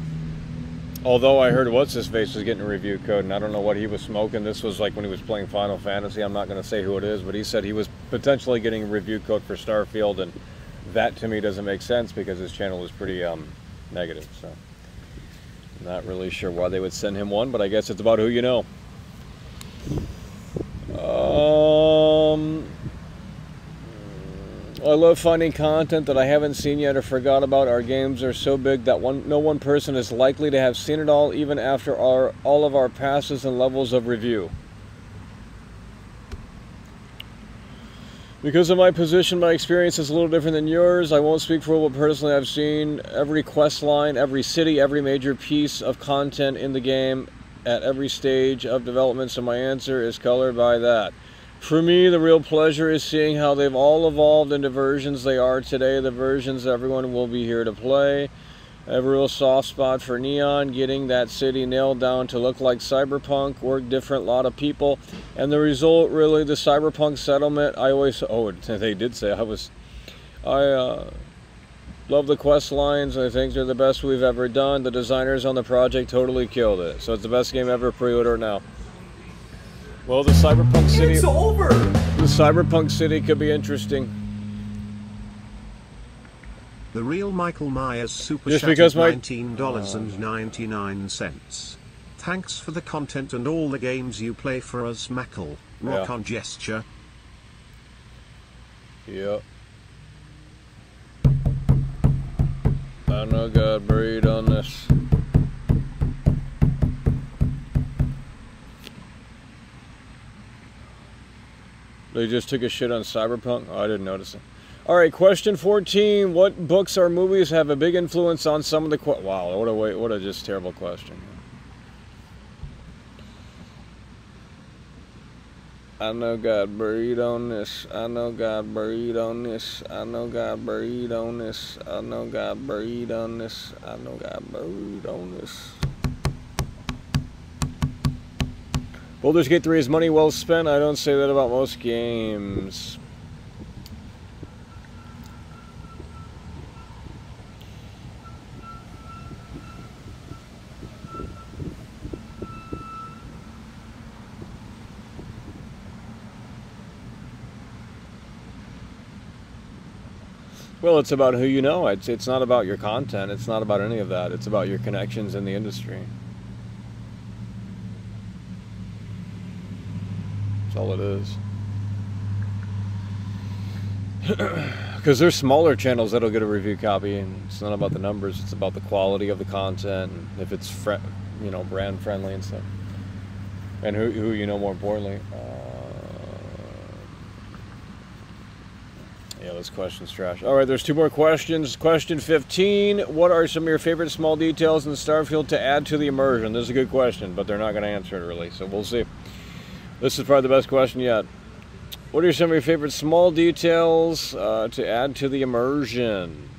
Although I heard what's his face was getting a review code, and I don't know what he was smoking. This was like when he was playing Final Fantasy. I'm not gonna say who it is, but he said he was potentially getting a review code for Starfield, and that to me doesn't make sense because his channel is pretty um, negative. So, not really sure why they would send him one, but I guess it's about who you know. Um, I love finding content that I haven't seen yet or forgot about. Our games are so big that one, no one person is likely to have seen it all, even after our, all of our passes and levels of review. Because of my position, my experience is a little different than yours. I won't speak for what personally I've seen. Every quest line, every city, every major piece of content in the game at every stage of development, so my answer is colored by that. For me, the real pleasure is seeing how they've all evolved into versions they are today, the versions everyone will be here to play. I have a real soft spot for Neon, getting that city nailed down to look like Cyberpunk, work different, lot of people, and the result really, the Cyberpunk settlement, I always, oh, they did say I was, I uh, love the quest lines, I think they're the best we've ever done. The designers on the project totally killed it, so it's the best game ever pre-order now. Well, the Cyberpunk City. It's over. The Cyberpunk City could be interesting. The real Michael Myers super Just because my- nineteen dollars and ninety nine cents. Thanks for the content and all the games you play for us, Mackle. Rock Yeah. on gesture. Yep. I know God breed on this. They just took a shit on Cyberpunk? Oh, I didn't notice it. All right, question 14. What books or movies have a big influence on some of the... Wow, what a, wait, what a just terrible question. I know God breathed on this. I know God breathed on this. I know God breathed on this. I know God breathed on this. I know God breathed on this. Baldur's Gate 3 is money well spent. I don't say that about most games. Well, it's about who you know. It's it's not about your content. It's not about any of that. It's about your connections in the industry. That's all it is. Because there's smaller channels that'll get a review copy, and it's not about the numbers. It's about the quality of the content, and if it's fre- you know brand friendly and stuff, and who who you know more importantly. Uh, Yeah, this question's trash. All right, there's two more questions. Question 15 What are some of your favorite small details in Starfield to add to the immersion? This is a good question, but they're not going to answer it really, so we'll see. This is probably the best question yet. What are some of your favorite small details uh, to add to the immersion?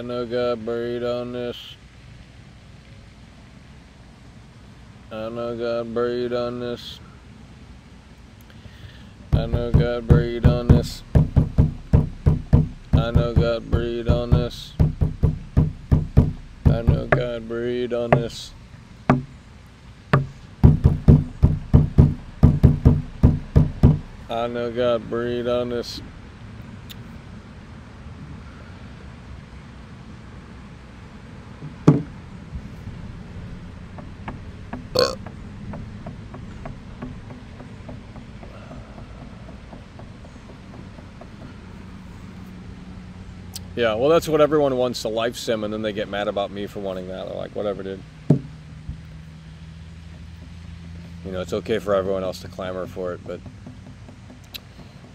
I know God buried on this. I know God buried on this. I know God breathed on this. I know God breathed on this. I know God breathed on this. I know God breathed on this. Yeah, well, that's what everyone wants a life sim, and then they get mad about me for wanting that. They're like, whatever, dude. You know, it's okay for everyone else to clamor for it, but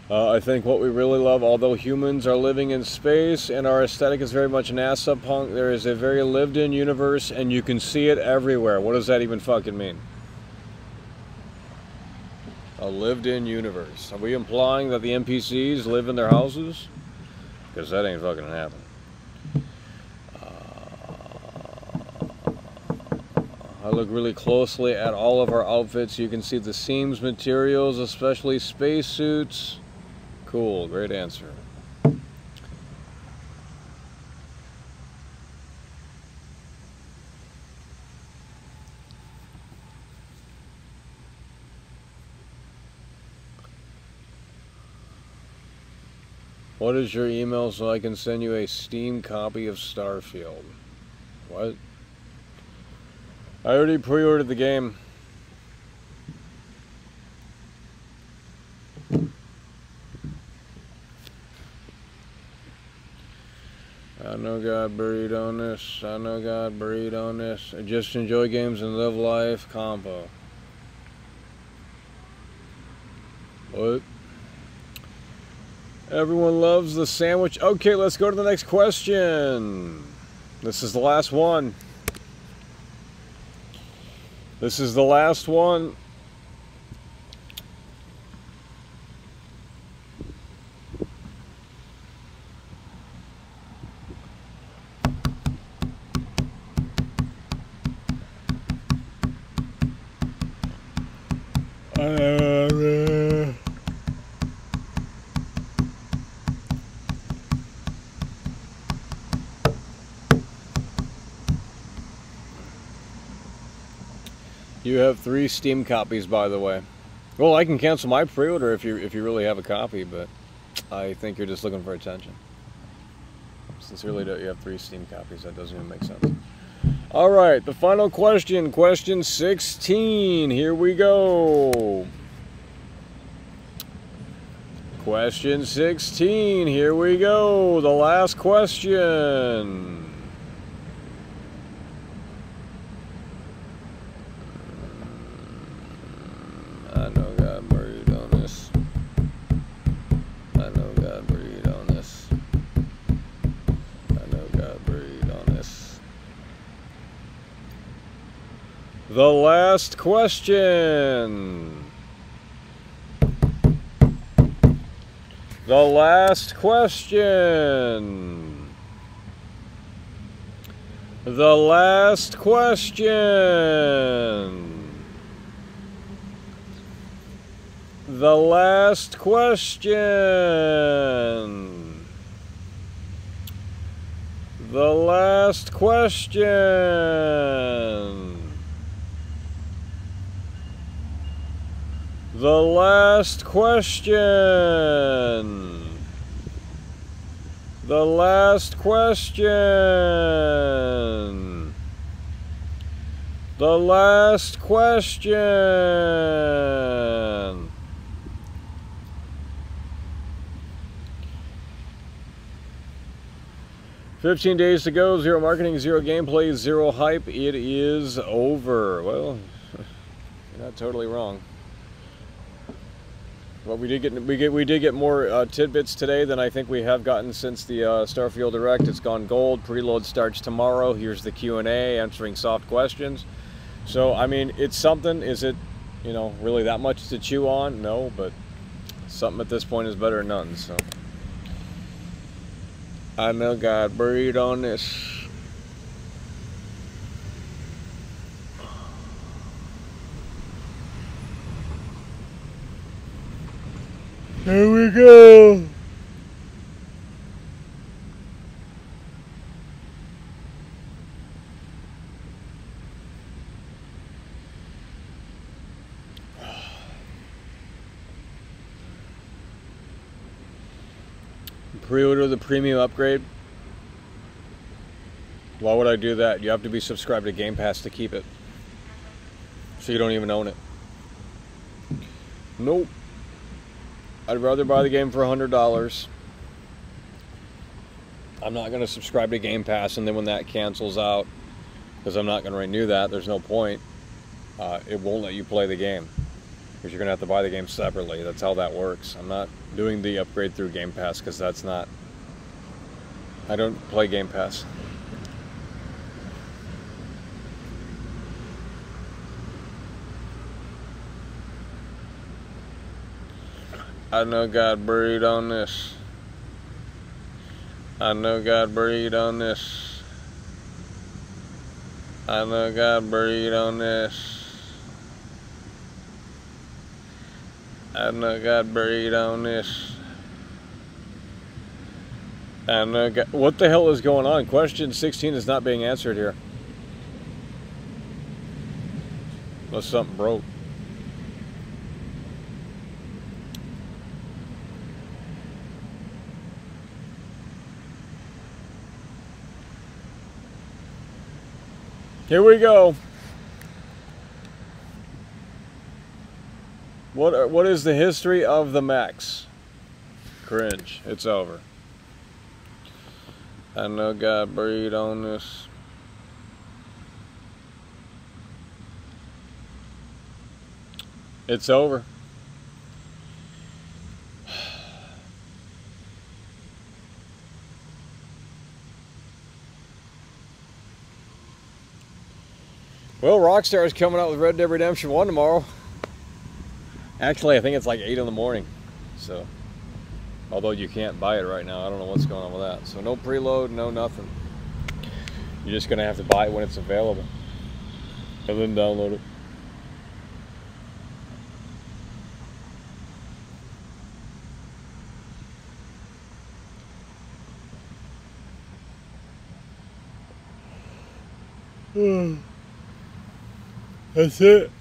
uh, I think what we really love, although humans are living in space and our aesthetic is very much NASA punk, there is a very lived in universe, and you can see it everywhere. What does that even fucking mean? A lived in universe. Are we implying that the NPCs live in their houses? Because that ain't fucking happening. Uh, I look really closely at all of our outfits. You can see the seams, materials, especially spacesuits. Cool, great answer. What is your email so I can send you a Steam copy of Starfield? What? I already pre-ordered the game. I know God buried on this. I know God buried on this. I just enjoy games and live life. combo. What? Everyone loves the sandwich. Okay, let's go to the next question. This is the last one. This is the last one. You have three Steam copies, by the way. Well, I can cancel my pre-order if you if you really have a copy, but I think you're just looking for attention. Sincerely, do you have three Steam copies. That doesn't even make sense. All right, the final question, question 16. Here we go. Question 16. Here we go. The last question. The last question. The last question. The last question. The last question. The last question. The last question. The last question. The last question. Fifteen days to go. Zero marketing, zero gameplay, zero hype. It is over. Well, you're not totally wrong. Well, we did get we get we did get more uh, tidbits today than I think we have gotten since the uh, Starfield Direct. It's gone gold. Preload starts tomorrow. Here's the Q and A, answering soft questions. So I mean, it's something. Is it, you know, really that much to chew on? No, but something at this point is better than none. So I know God breathed on this. Here we go. Pre-order the premium upgrade. Why would I do that? You have to be subscribed to Game Pass to keep it. So you don't even own it. Nope. I'd rather buy the game for $100. I'm not going to subscribe to Game Pass, and then when that cancels out, because I'm not going to renew that, there's no point, uh, it won't let you play the game. Because you're going to have to buy the game separately. That's how that works. I'm not doing the upgrade through Game Pass, because that's not... I don't play Game Pass. I know God breathed on this. I know God breathed on this. I know God breathed on this. I know God breathed on this. I know God, what the hell is going on? Question 16 is not being answered here. Unless something broke. Here we go. What uh, what is the history of the Max? Cringe. It's over. I know God breathed on this. It's over. Well, Rockstar is coming out with Red Dead Redemption 1 tomorrow. Actually, I think it's like 8 in the morning. So, although you can't buy it right now, I don't know what's going on with that. So, no preload, no nothing. You're just going to have to buy it when it's available and then download it. Hmm. That's it.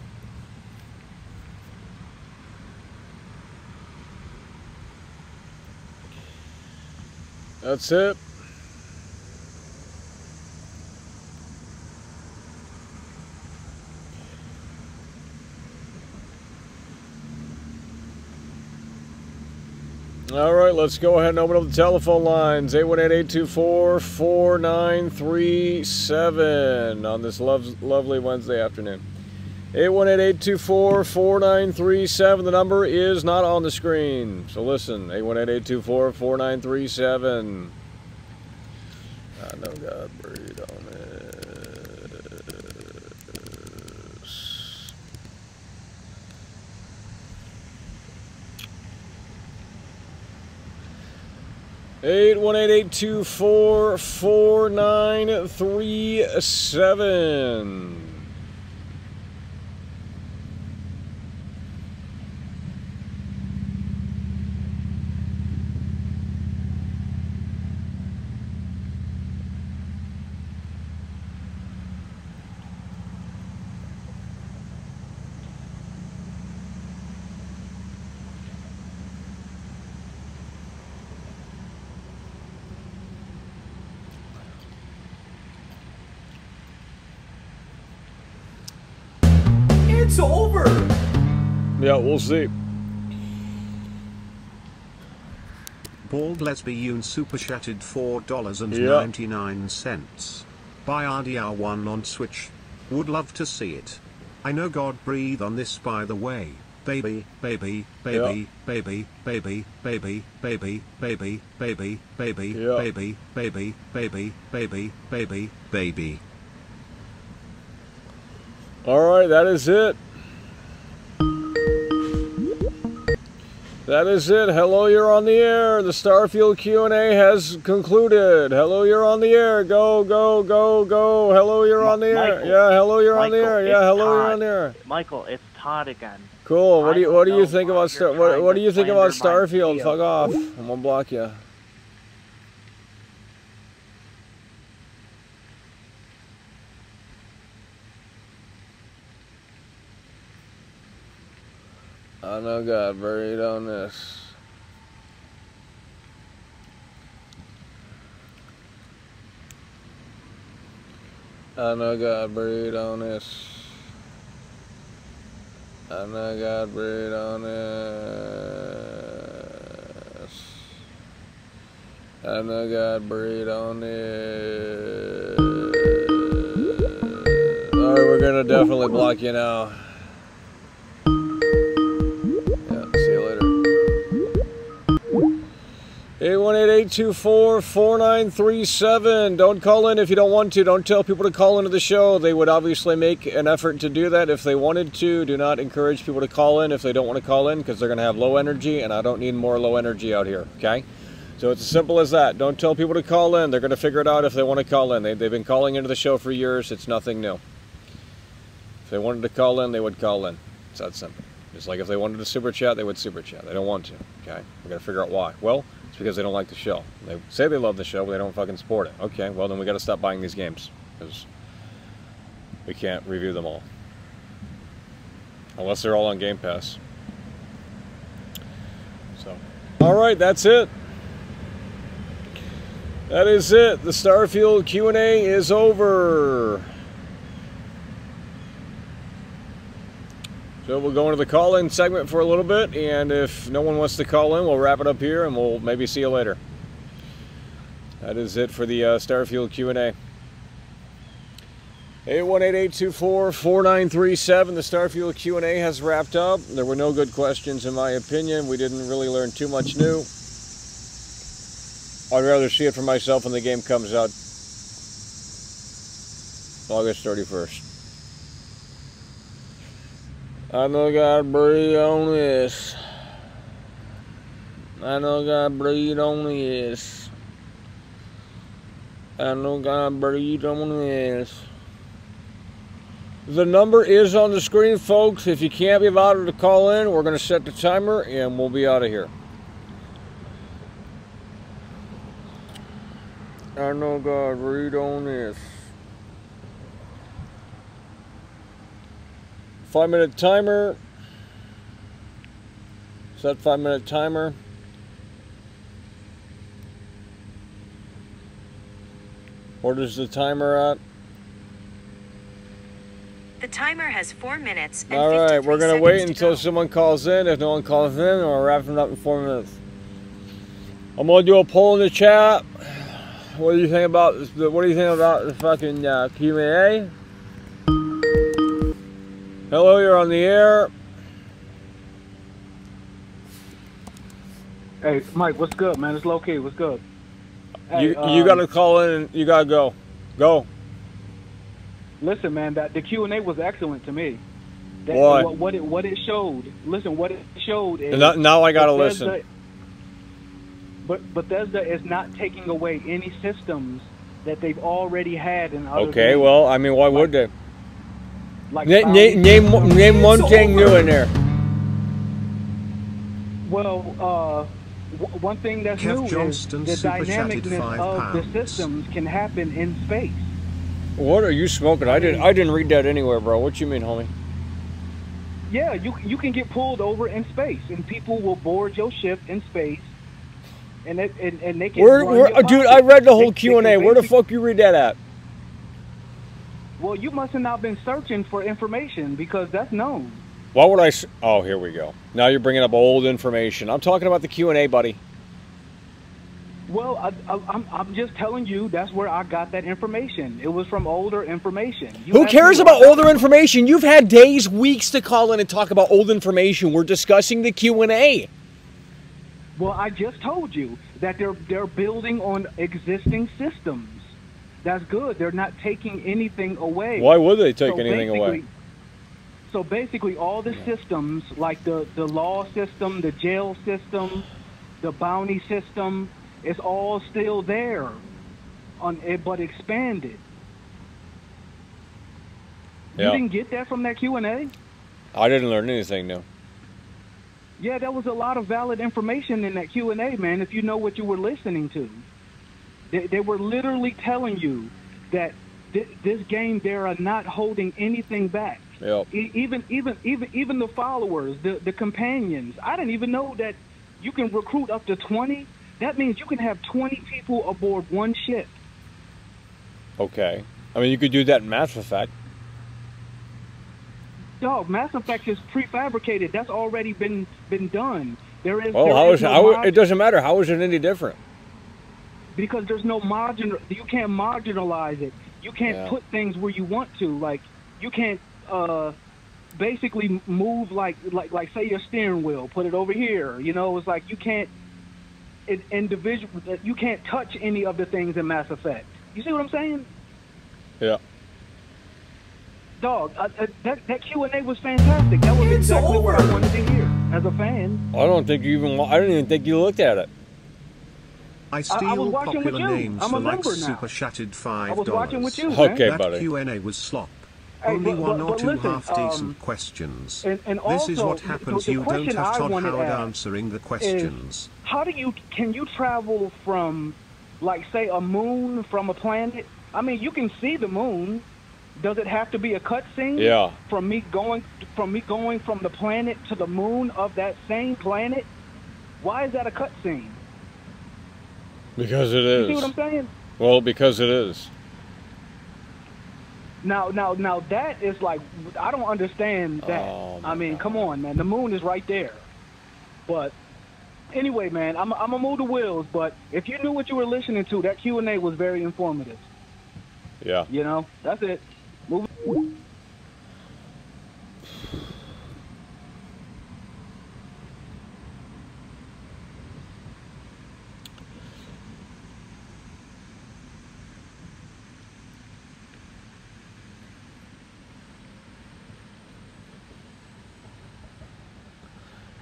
That's it. All right, let's go ahead and open up the telephone lines 818-824-4937 on this lo lovely Wednesday afternoon. 818-824-4937. The number is not on the screen. So listen, 818-824-4937. I know God breathed on this. Eight one eight eight two four four nine three seven. We'll see. Bald Lesbian super chatted $4.99. Buy RDR1 on Switch. Would love to see it. I know God breathe on this by the way. Baby, baby, baby, baby, baby, baby, baby, baby, baby, baby, baby, baby, baby, baby, baby, baby. All right, that is it. That is it. Hello, you're on the air. The Starfield Q&A has concluded. Hello, you're on the air. Go, go, go, go. Hello, you're on the air. Michael. Yeah, hello, you're on the air. Yeah, hello, you're on the air. Michael, it's Todd again. Cool. What do you What do you think about Star? What, what do you think about Starfield? Fuck off. I'm gonna block you. I know God buried on this. I know God breathe on this. I know God breathe on this. I know God breathe on this. Alright, we're gonna definitely block you now. 818-824-4937. Don't call in if you don't want to. Don't tell people to call into the show. They would obviously make an effort to do that if they wanted to. Do not encourage people to call in if they don't want to call in because they're going to have low energy and I don't need more low energy out here, okay? So it's as simple as that. Don't tell people to call in. They're going to figure it out if they want to call in. They, they've been calling into the show for years. It's nothing new. If they wanted to call in, they would call in. It's that simple. Just like if they wanted to super chat, they would super chat. They don't want to. Okay, we got to figure out why. Well, it's because they don't like the show. They say they love the show, but they don't fucking support it. Okay, well then we got to stop buying these games because we can't review them all unless they're all on Game Pass. So, all right, that's it. That is it. The Starfield Q and A is over. So we'll go into the call-in segment for a little bit, and if no one wants to call in, we'll wrap it up here, and we'll maybe see you later. That is it for the uh, Starfield Q&A. 818-824-4937. The Starfield Q&A has wrapped up. There were no good questions, in my opinion. We didn't really learn too much new. I'd rather see it for myself when the game comes out August 31st. I know God breathe on this. I know God breathe on this. I know God breathe on this. The number is on the screen, folks. If you can't be bothered to call in, we're going to set the timer and we'll be out of here. I know God breathe on this. Five minute timer. Set five minute timer. What is the timer at? The timer has four minutes and All right, we're gonna wait until go. someone calls in. If no one calls in, we'll wrap it up in four minutes. I'm gonna do a poll in the chat. What do you think about the, what do you think about the fucking uh, Q&A? Hello, you're on the air. Hey, Mike, what's good, man? It's low key. What's good? Hey, you you um, got to call in and you got to go. Go. listen, man. That the Q and A was excellent to me. That, Why? What, what it what it showed. Listen, what it showed is now, now I got to listen. But Bethesda is not taking away any systems that they've already had in other Okay, games. well, I mean, why would they? Like Na- Bounty- na- name one- name one thing new in there. Well, uh, w- one thing that's Kev new Johnston is the dynamicness five of the systems can happen in space. What are you smoking? I didn't I didn't read that anywhere, bro. What you mean, homie? Yeah, you you can get pulled over in space, and people will board your ship in space, and it, and, and they can. Where, where dude? I read the whole Q and A. Where the basic- fuck you read that at? Well, you must have not been searching for information because that's known. Why would I? Oh, here we go. Now you're bringing up old information. I'm talking about the Q and A, buddy. Well, I, I'm just telling you that's where I got that information. It was from older information. You Who cares about older information? You've had days, weeks to call in and talk about old information. We're discussing the Q and A. Well, I just told you that they're they're building on existing systems. That's good. They're not taking anything away. Why would they take So anything away? So basically, all the systems, like the, the law system, the jail system, the bounty system, it's all still there, on it, but expanded. Yeah. You didn't get that from that Q and A? I didn't learn anything new. Yeah, there was a lot of valid information in that Q and A, man. If you know what you were listening to, they, they were literally telling you that th- this game they are not holding anything back. Yep. E- even even even even the followers, the the companions. I didn't even know that you can recruit up to twenty. That means you can have twenty people aboard one ship. Okay. I mean, you could do that in Mass Effect. Dog, Mass Effect is prefabricated. That's already been been done. There is. Well, there how is is no how? It doesn't matter. How is it any different? Because there's no margin. You can't marginalize it. You can't Yeah. put things where you want to. Like you can't uh, basically move like like like say your steering wheel, put it over here. You know, it's like you can't. It, individual, you can't touch any of the things in Mass Effect. You see what I'm saying? Yeah. Dog, uh, uh, that that Q and A was fantastic. That was exactly what I wanted to hear as a fan. I don't think you even. I don't even think you looked at it. I I steal was watching with popular names I'm for like now. Super Shattered five I was watching with you. Okay, that buddy. Q&A was slop. Hey, Only but- one but- or two listen, half-decent um, questions. and- and this is what happens. the- the you don't have I Todd to Howard answering the questions. how do you can you travel from like say a moon from a planet i mean you can see the moon does it have to be a cutscene Yeah. from me going from me going from the planet to the moon of that same planet why is that a cutscene Because it is. you see what i'm saying Well, because it is. now now now that is like i don't understand that Oh, i mean God. come on man the moon is right there but anyway man i'm, I'm gonna move the wheels but if you knew what you were listening to that q&a was very informative Yeah. You know, that's it. Move.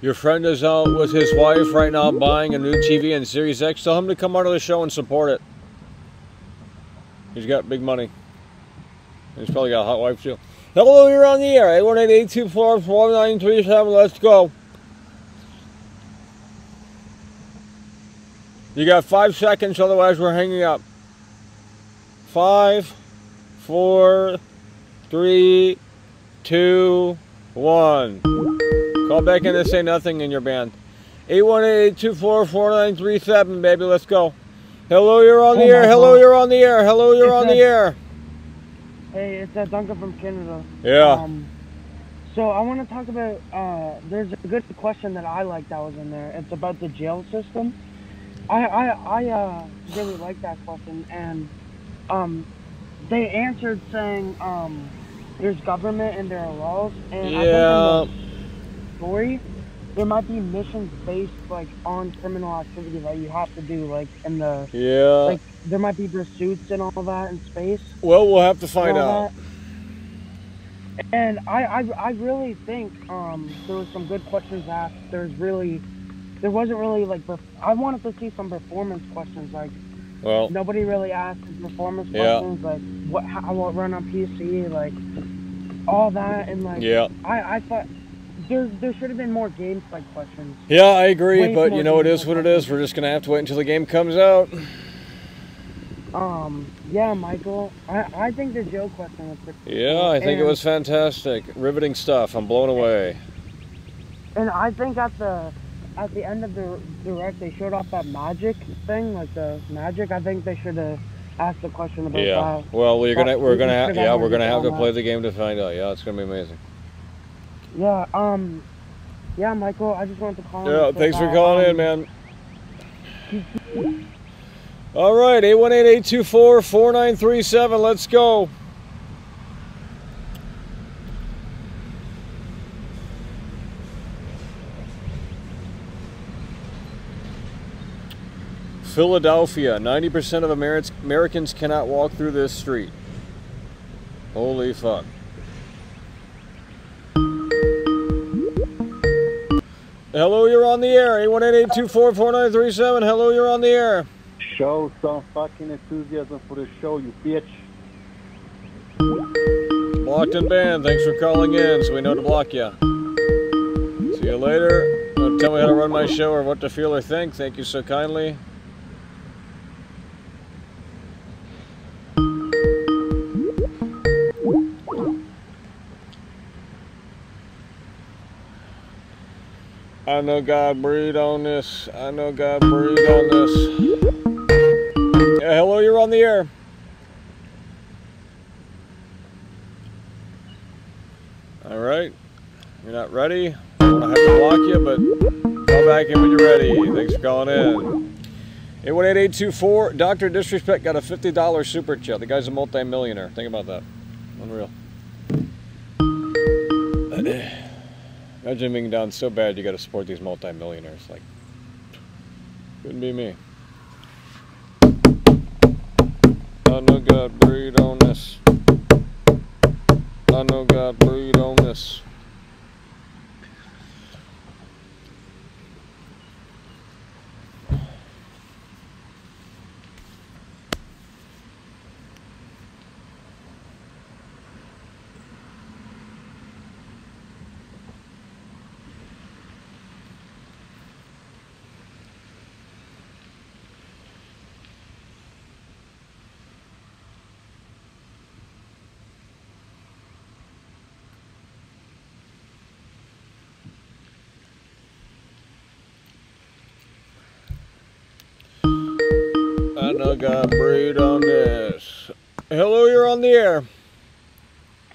Your friend is out with his wife right now buying a new TV and Series X. Tell him to come onto the show and support it. He's got big money. He's probably got a hot wife too. Hello, you're on the air. 818-824-4937. Let's go. You got five seconds, otherwise we're hanging up. Five, four, three, two, one. Call back in to say nothing in your band. 818-824-4937, baby. Let's go. Hello, you're on the Oh air. my Hello, God. you're on the air. Hello, you're It's on a- the air. Hey, it's uh, Duncan from Canada. Yeah. Um, so I want to talk about. Uh, there's a good question that I like that was in there. It's about the jail system. I I I uh really like that question, and um, they answered saying um, there's government and there are laws, and Yeah. I think in the story there might be missions based like on criminal activity that you have to do, like in the Yeah. like there might be pursuits and all that in space. well, we'll have to find out. that. And I, I, I really think um, there was some good questions asked. There's really, there wasn't really like, I wanted to see some performance questions. Like Well, nobody really asked performance Yeah. questions, like what, how it run on PC, like all that, and like yeah. I, I thought there, there should have been more gameplay questions. Yeah, I agree, Way but you know, it is what it is. We're just going to have to wait until the game comes out. Um, yeah, Michael, I, I think the Joe question was pretty. Yeah, I think it was fantastic. Riveting stuff. I'm blown away. And I think at the at the end of the direct, they showed off that magic thing, like the magic. I think they should have asked the question about Yeah. that. Well, we're gonna we're gonna ha- yeah we're gonna have to play that. the game to find out. Yeah, it's gonna be amazing. Yeah. Um. Yeah, Michael. I just wanted to call. Yeah, thanks for calling in, um, man. All right, 818-824-4937. Let's go. Philadelphia, 90% of Ameri- Americans cannot walk through this street. Holy fuck. Hello, you're on the air. 818-824-4937. Hello, you're on the air. Show some fucking enthusiasm for the show, you bitch. Blocked and banned. Thanks for calling in so we know to block you. See you later. Don't tell me how to run my show or what to feel or think. Thank you so kindly. I know God breathed on this. I know God breathed on this. Yeah, hello, you're on the air. All right. You're not ready. I don't have to block you, but call back in when you're ready. Thanks for calling in. 818-824. Dr. Disrespect got a $50 super chat. The guy's a multi-millionaire. Think about that. Unreal. Imagine being down so bad you got to support these multi-millionaires. Like, couldn't be me. I know God breathed on this. I know God breathed on this. I got breathed on this. Hello, you're on the air.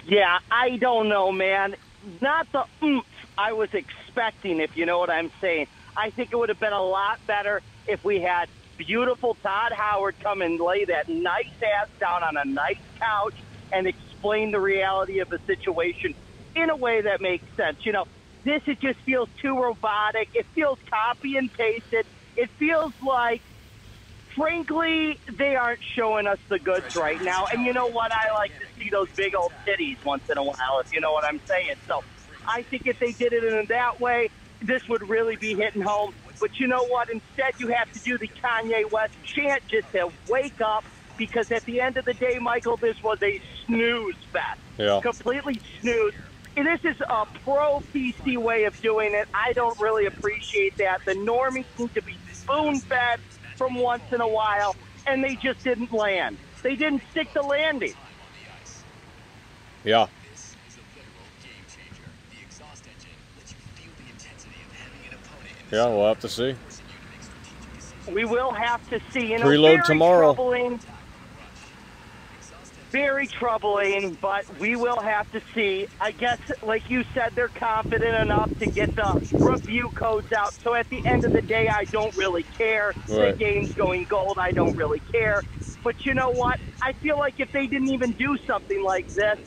Yeah, I don't know, man. Not the oomph I was expecting, if you know what I'm saying. I think it would have been a lot better if we had beautiful Todd Howard come and lay that nice ass down on a nice couch and explain the reality of the situation in a way that makes sense. You know, this it just feels too robotic. It feels copy and pasted. It feels like frankly, they aren't showing us the goods right now. And you know what? I like to see those big old titties once in a while, if you know what I'm saying. So I think if they did it in that way, this would really be hitting home. But you know what? Instead, you have to do the Kanye West chant just to wake up. Because at the end of the day, Michael, this was a snooze fest. Yeah. Completely snooze. And this is a pro PC way of doing it. I don't really appreciate that. The normies need to be spoon fed from once in a while, and they just didn't land. They didn't stick the landing. Yeah. Yeah, we'll have to see. We will have to see. You know, Preload tomorrow. Troubling. Very troubling, but we will have to see. I guess, like you said, they're confident enough to get the review codes out. So at the end of the day, I don't really care. The game's going gold. I don't really care. But you know what? I feel like if they didn't even do something like this,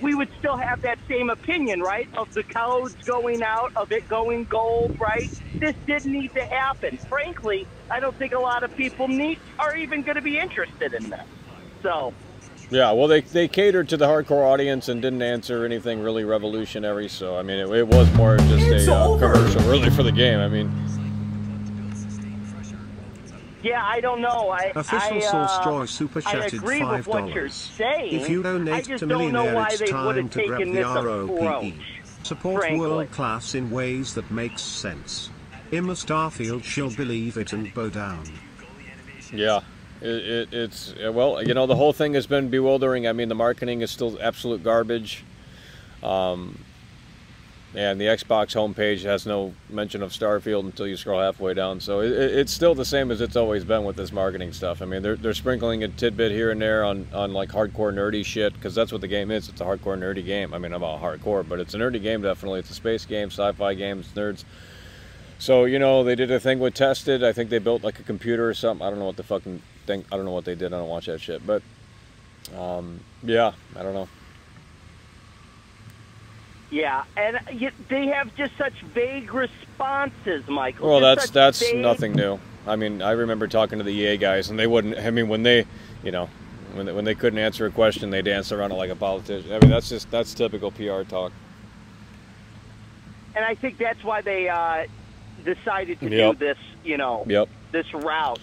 we would still have that same opinion, right? Of the codes going out, of it going gold, right? This didn't need to happen. Frankly, I don't think a lot of people need are even going to be interested in this. So. Yeah, well, they, they catered to the hardcore audience and didn't answer anything really revolutionary. So, I mean, it, it was more just a uh, commercial, really, for the game. I mean, Yeah, I don't know. I, Official I, Source uh, Joy super I chatted agree with what you're $5. saying. If you I donate just to don't know Millionaire, why it's they would time have to grab taken the this ROPE. approach. Support frankly. world class in ways that makes sense. Emma Starfield she'll believe it and bow down. yeah, it, it, it's, well, you know, the whole thing has been bewildering. I mean, the marketing is still absolute garbage. Um, and the Xbox homepage has no mention of Starfield until you scroll halfway down. So it, it- it's still the same as it's always been with this marketing stuff. I mean, they're, they're sprinkling a tidbit here and there on, on like hardcore nerdy shit because that's what the game is. It's a hardcore nerdy game. I mean, I'm not hardcore, but it's a nerdy game definitely. It's a space game, sci-fi game, it's nerds. So you know, they did a thing with tested. I think they built like a computer or something. I don't know what the fucking thing. I don't know what they did. I don't watch that shit. But um, yeah, I don't know. Yeah, and you, they have just such vague responses, Michael. Well, Just that's that's vague- nothing new. I mean, I remember talking to the EA guys, and they wouldn't. I mean, when they, you know, when they, when they couldn't answer a question, they danced around it like a politician. I mean, that's just that's typical PR talk. And I think that's why they uh, decided to Yep. do this, you know, Yep. this route.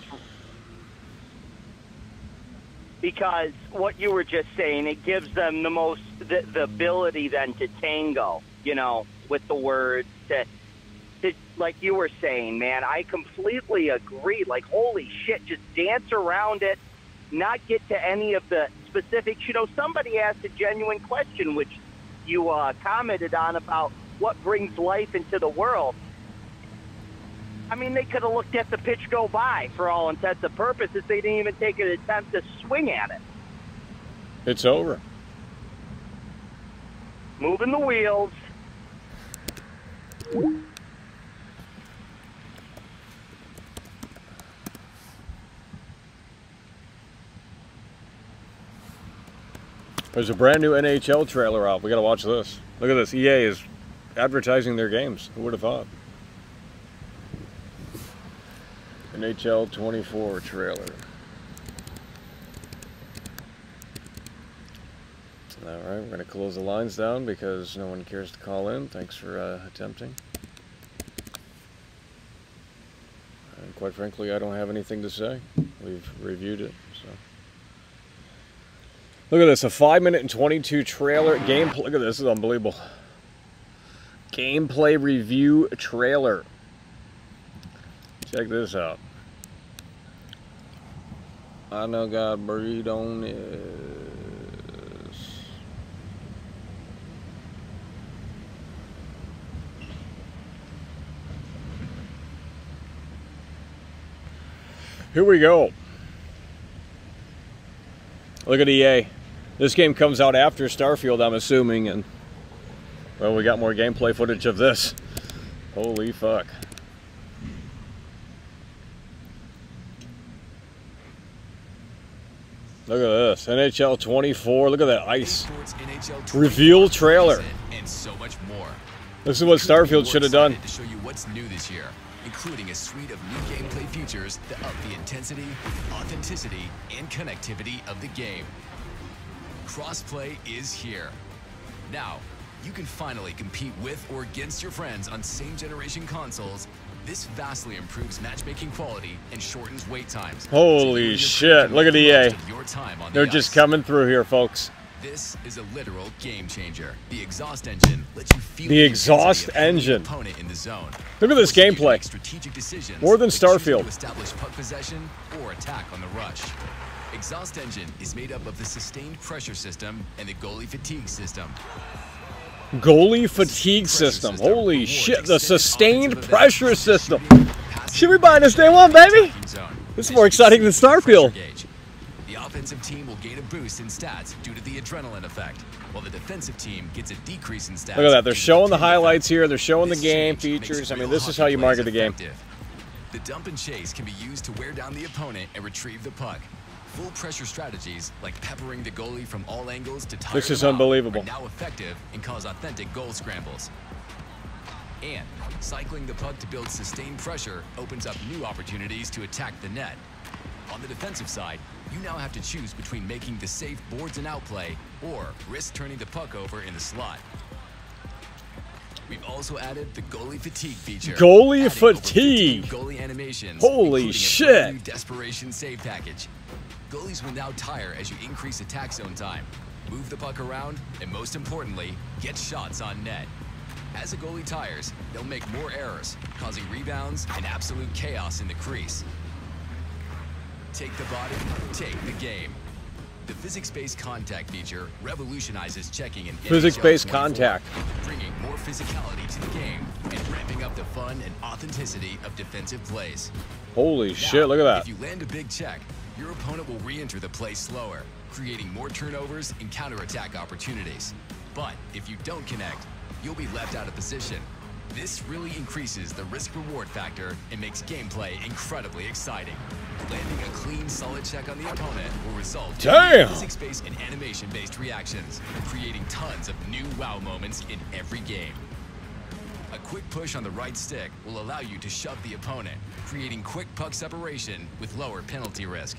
Because what you were just saying, it gives them the most, the, the ability then to tango, you know, with the words. To, to, like you were saying, man, I completely agree. Like, holy shit, just dance around it, not get to any of the specifics. You know, somebody asked a genuine question, which you uh, commented on about what brings life into the world. I mean, they could have looked at the pitch go by for all intents and purposes. They didn't even take an attempt to swing at it. It's over. Moving the wheels. There's a brand new NHL trailer out. We got to watch this. Look at this. EA is advertising their games. Who would have thought? NHL 24 trailer. All right, we're going to close the lines down because no one cares to call in. Thanks for uh, attempting. And quite frankly, I don't have anything to say. We've reviewed it, so. Look at this, a 5 minute and 22 trailer gameplay. Look at this, this is unbelievable. Gameplay review trailer. Check this out. I know God breathe on this. Here we go. Look at EA. This game comes out after Starfield, I'm assuming, and well, we got more gameplay footage of this. Holy fuck. Look at this. NHL 24. Look at that ice. Reveal trailer. And so much more. This is what Starfield should have done. To show you what's new this year, including a suite of new gameplay features that up the intensity, authenticity, and connectivity of the game. Crossplay is here. Now, you can finally compete with or against your friends on same generation consoles. This vastly improves matchmaking quality and shortens wait times. Holy shit. Look at EA. Your time on They're the just ice. coming through here, folks. This is a literal game changer. The exhaust engine lets you feel The exhaust engine. opponent in the zone. Look at this Forcing you to gameplay. strategic decisions More than Starfield. Establish puck possession or attack on the rush. Exhaust engine is made up of the sustained pressure system and the goalie fatigue system. Goalie fatigue system. Holy shit. The sustained pressure system. Should we buy this day one, baby? This is more exciting than Starfield. The offensive team will gain a boost in stats due to the adrenaline effect, while the defensive team gets a decrease in stats. Look at that. They're showing the highlights here. They're showing the game features. I mean, this is how you market the game. The dump and chase can be used to wear down the opponent and retrieve the puck. Full pressure strategies like peppering the goalie from all angles to tire This is unbelievable. now effective and cause authentic goal scrambles. And cycling the puck to build sustained pressure opens up new opportunities to attack the net. On the defensive side, you now have to choose between making the safe boards and outplay or risk turning the puck over in the slot. We've also added the goalie fatigue feature. Goalie adding over 15 fatigue. Goalie animations. Holy shit. desperation save package. Goalies will now tire as you increase attack zone time, move the puck around, and most importantly, get shots on net. As a goalie tires, they'll make more errors, causing rebounds and absolute chaos in the crease. Take the body, take the game. The physics-based contact feature revolutionizes checking in Physics-based contact. bringing more physicality to the game and ramping up the fun and authenticity of defensive plays. Holy Now, shit, look at that. If you land a big check, your opponent will re-enter the play slower, creating more turnovers and counterattack opportunities. But if you don't connect, you'll be left out of position. This really increases the risk-reward factor and makes gameplay incredibly exciting. Landing a clean, solid check on the opponent will result Damn! in physics-based and animation-based reactions, creating tons of new wow moments in every game. A quick push on the right stick will allow you to shove the opponent, creating quick puck separation with lower penalty risk.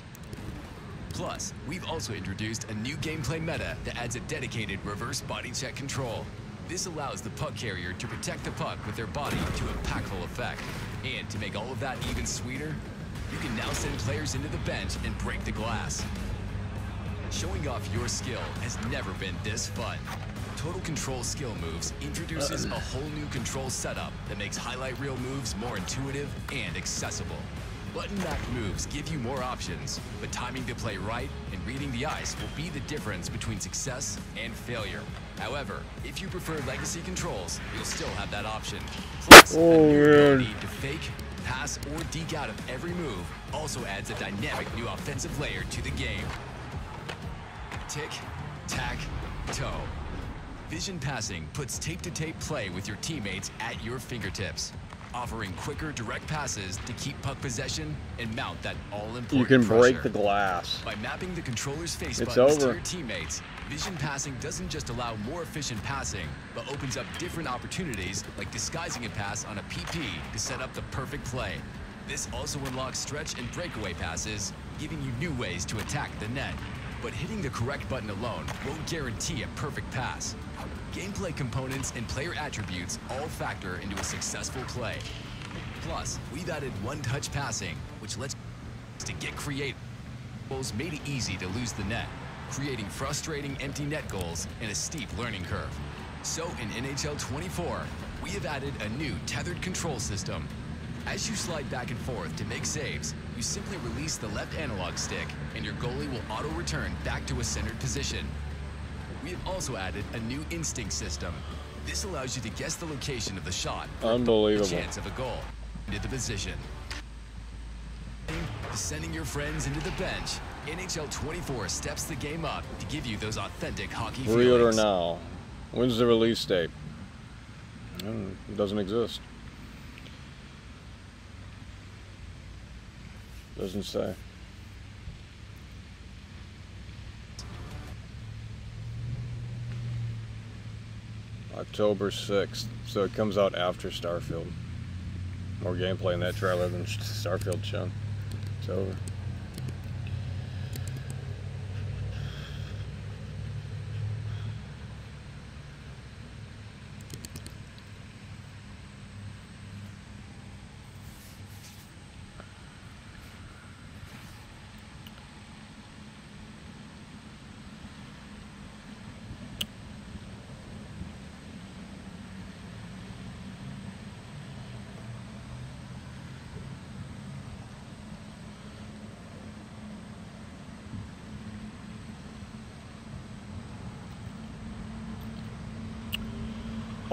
Plus, we've also introduced a new gameplay meta that adds a dedicated reverse body check control. This allows the puck carrier to protect the puck with their body to impactful effect. And to make all of that even sweeter, you can now send players into the bench and break the glass. Showing off your skill has never been this fun. Total Control Skill Moves introduces uh-uh. a whole new control setup that makes highlight reel moves more intuitive and accessible. Button-backed moves give you more options, but timing the play right and reading the ice will be the difference between success and failure. However, if you prefer legacy controls, you'll still have that option. Plus, Oh, weird. ability to fake, pass, or deke out of every move also adds a dynamic new offensive layer to the game. Tick, tack, toe. Vision passing puts tape-to-tape play with your teammates at your fingertips, offering quicker direct passes to keep puck possession and mount that all-important You can break pressure. the glass. By mapping the controller's face It's buttons to your teammates, vision passing doesn't just allow more efficient passing, but opens up different opportunities like disguising a pass on a PP to set up the perfect play. This also unlocks stretch and breakaway passes, giving you new ways to attack the net. But hitting the correct button alone won't guarantee a perfect pass. Gameplay components and player attributes all factor into a successful play. Plus, we've added one-touch passing, which lets to get creative goals made it easy to lose the net, creating frustrating empty net goals and a steep learning curve. So in NHL 24, we have added a new tethered control system. As you slide back and forth to make saves, you simply release the left analog stick and your goalie will auto-return back to a centered position. We have also added a new instinct system. This allows you to guess the location of the shot Unbelievable. chance of a goal into the position. Sending your friends into the bench, NHL 24 steps the game up to give you those authentic hockey feelings. now. When's the release date? Hmm, It doesn't exist. Doesn't say. October 6th. So it comes out after Starfield. More gameplay in that trailer than Starfield shown. It's over.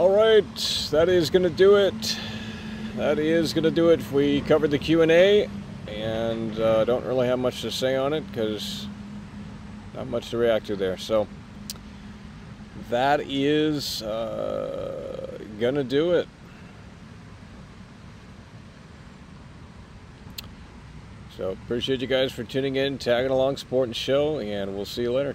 All right, that is going to do it. That is going to do it. We covered the Q&A and uh, don't really have much to say on it because not much to react to there. So that is uh, gonna do it. So appreciate you guys for tuning in, tagging along, supporting the show, and we'll see you later.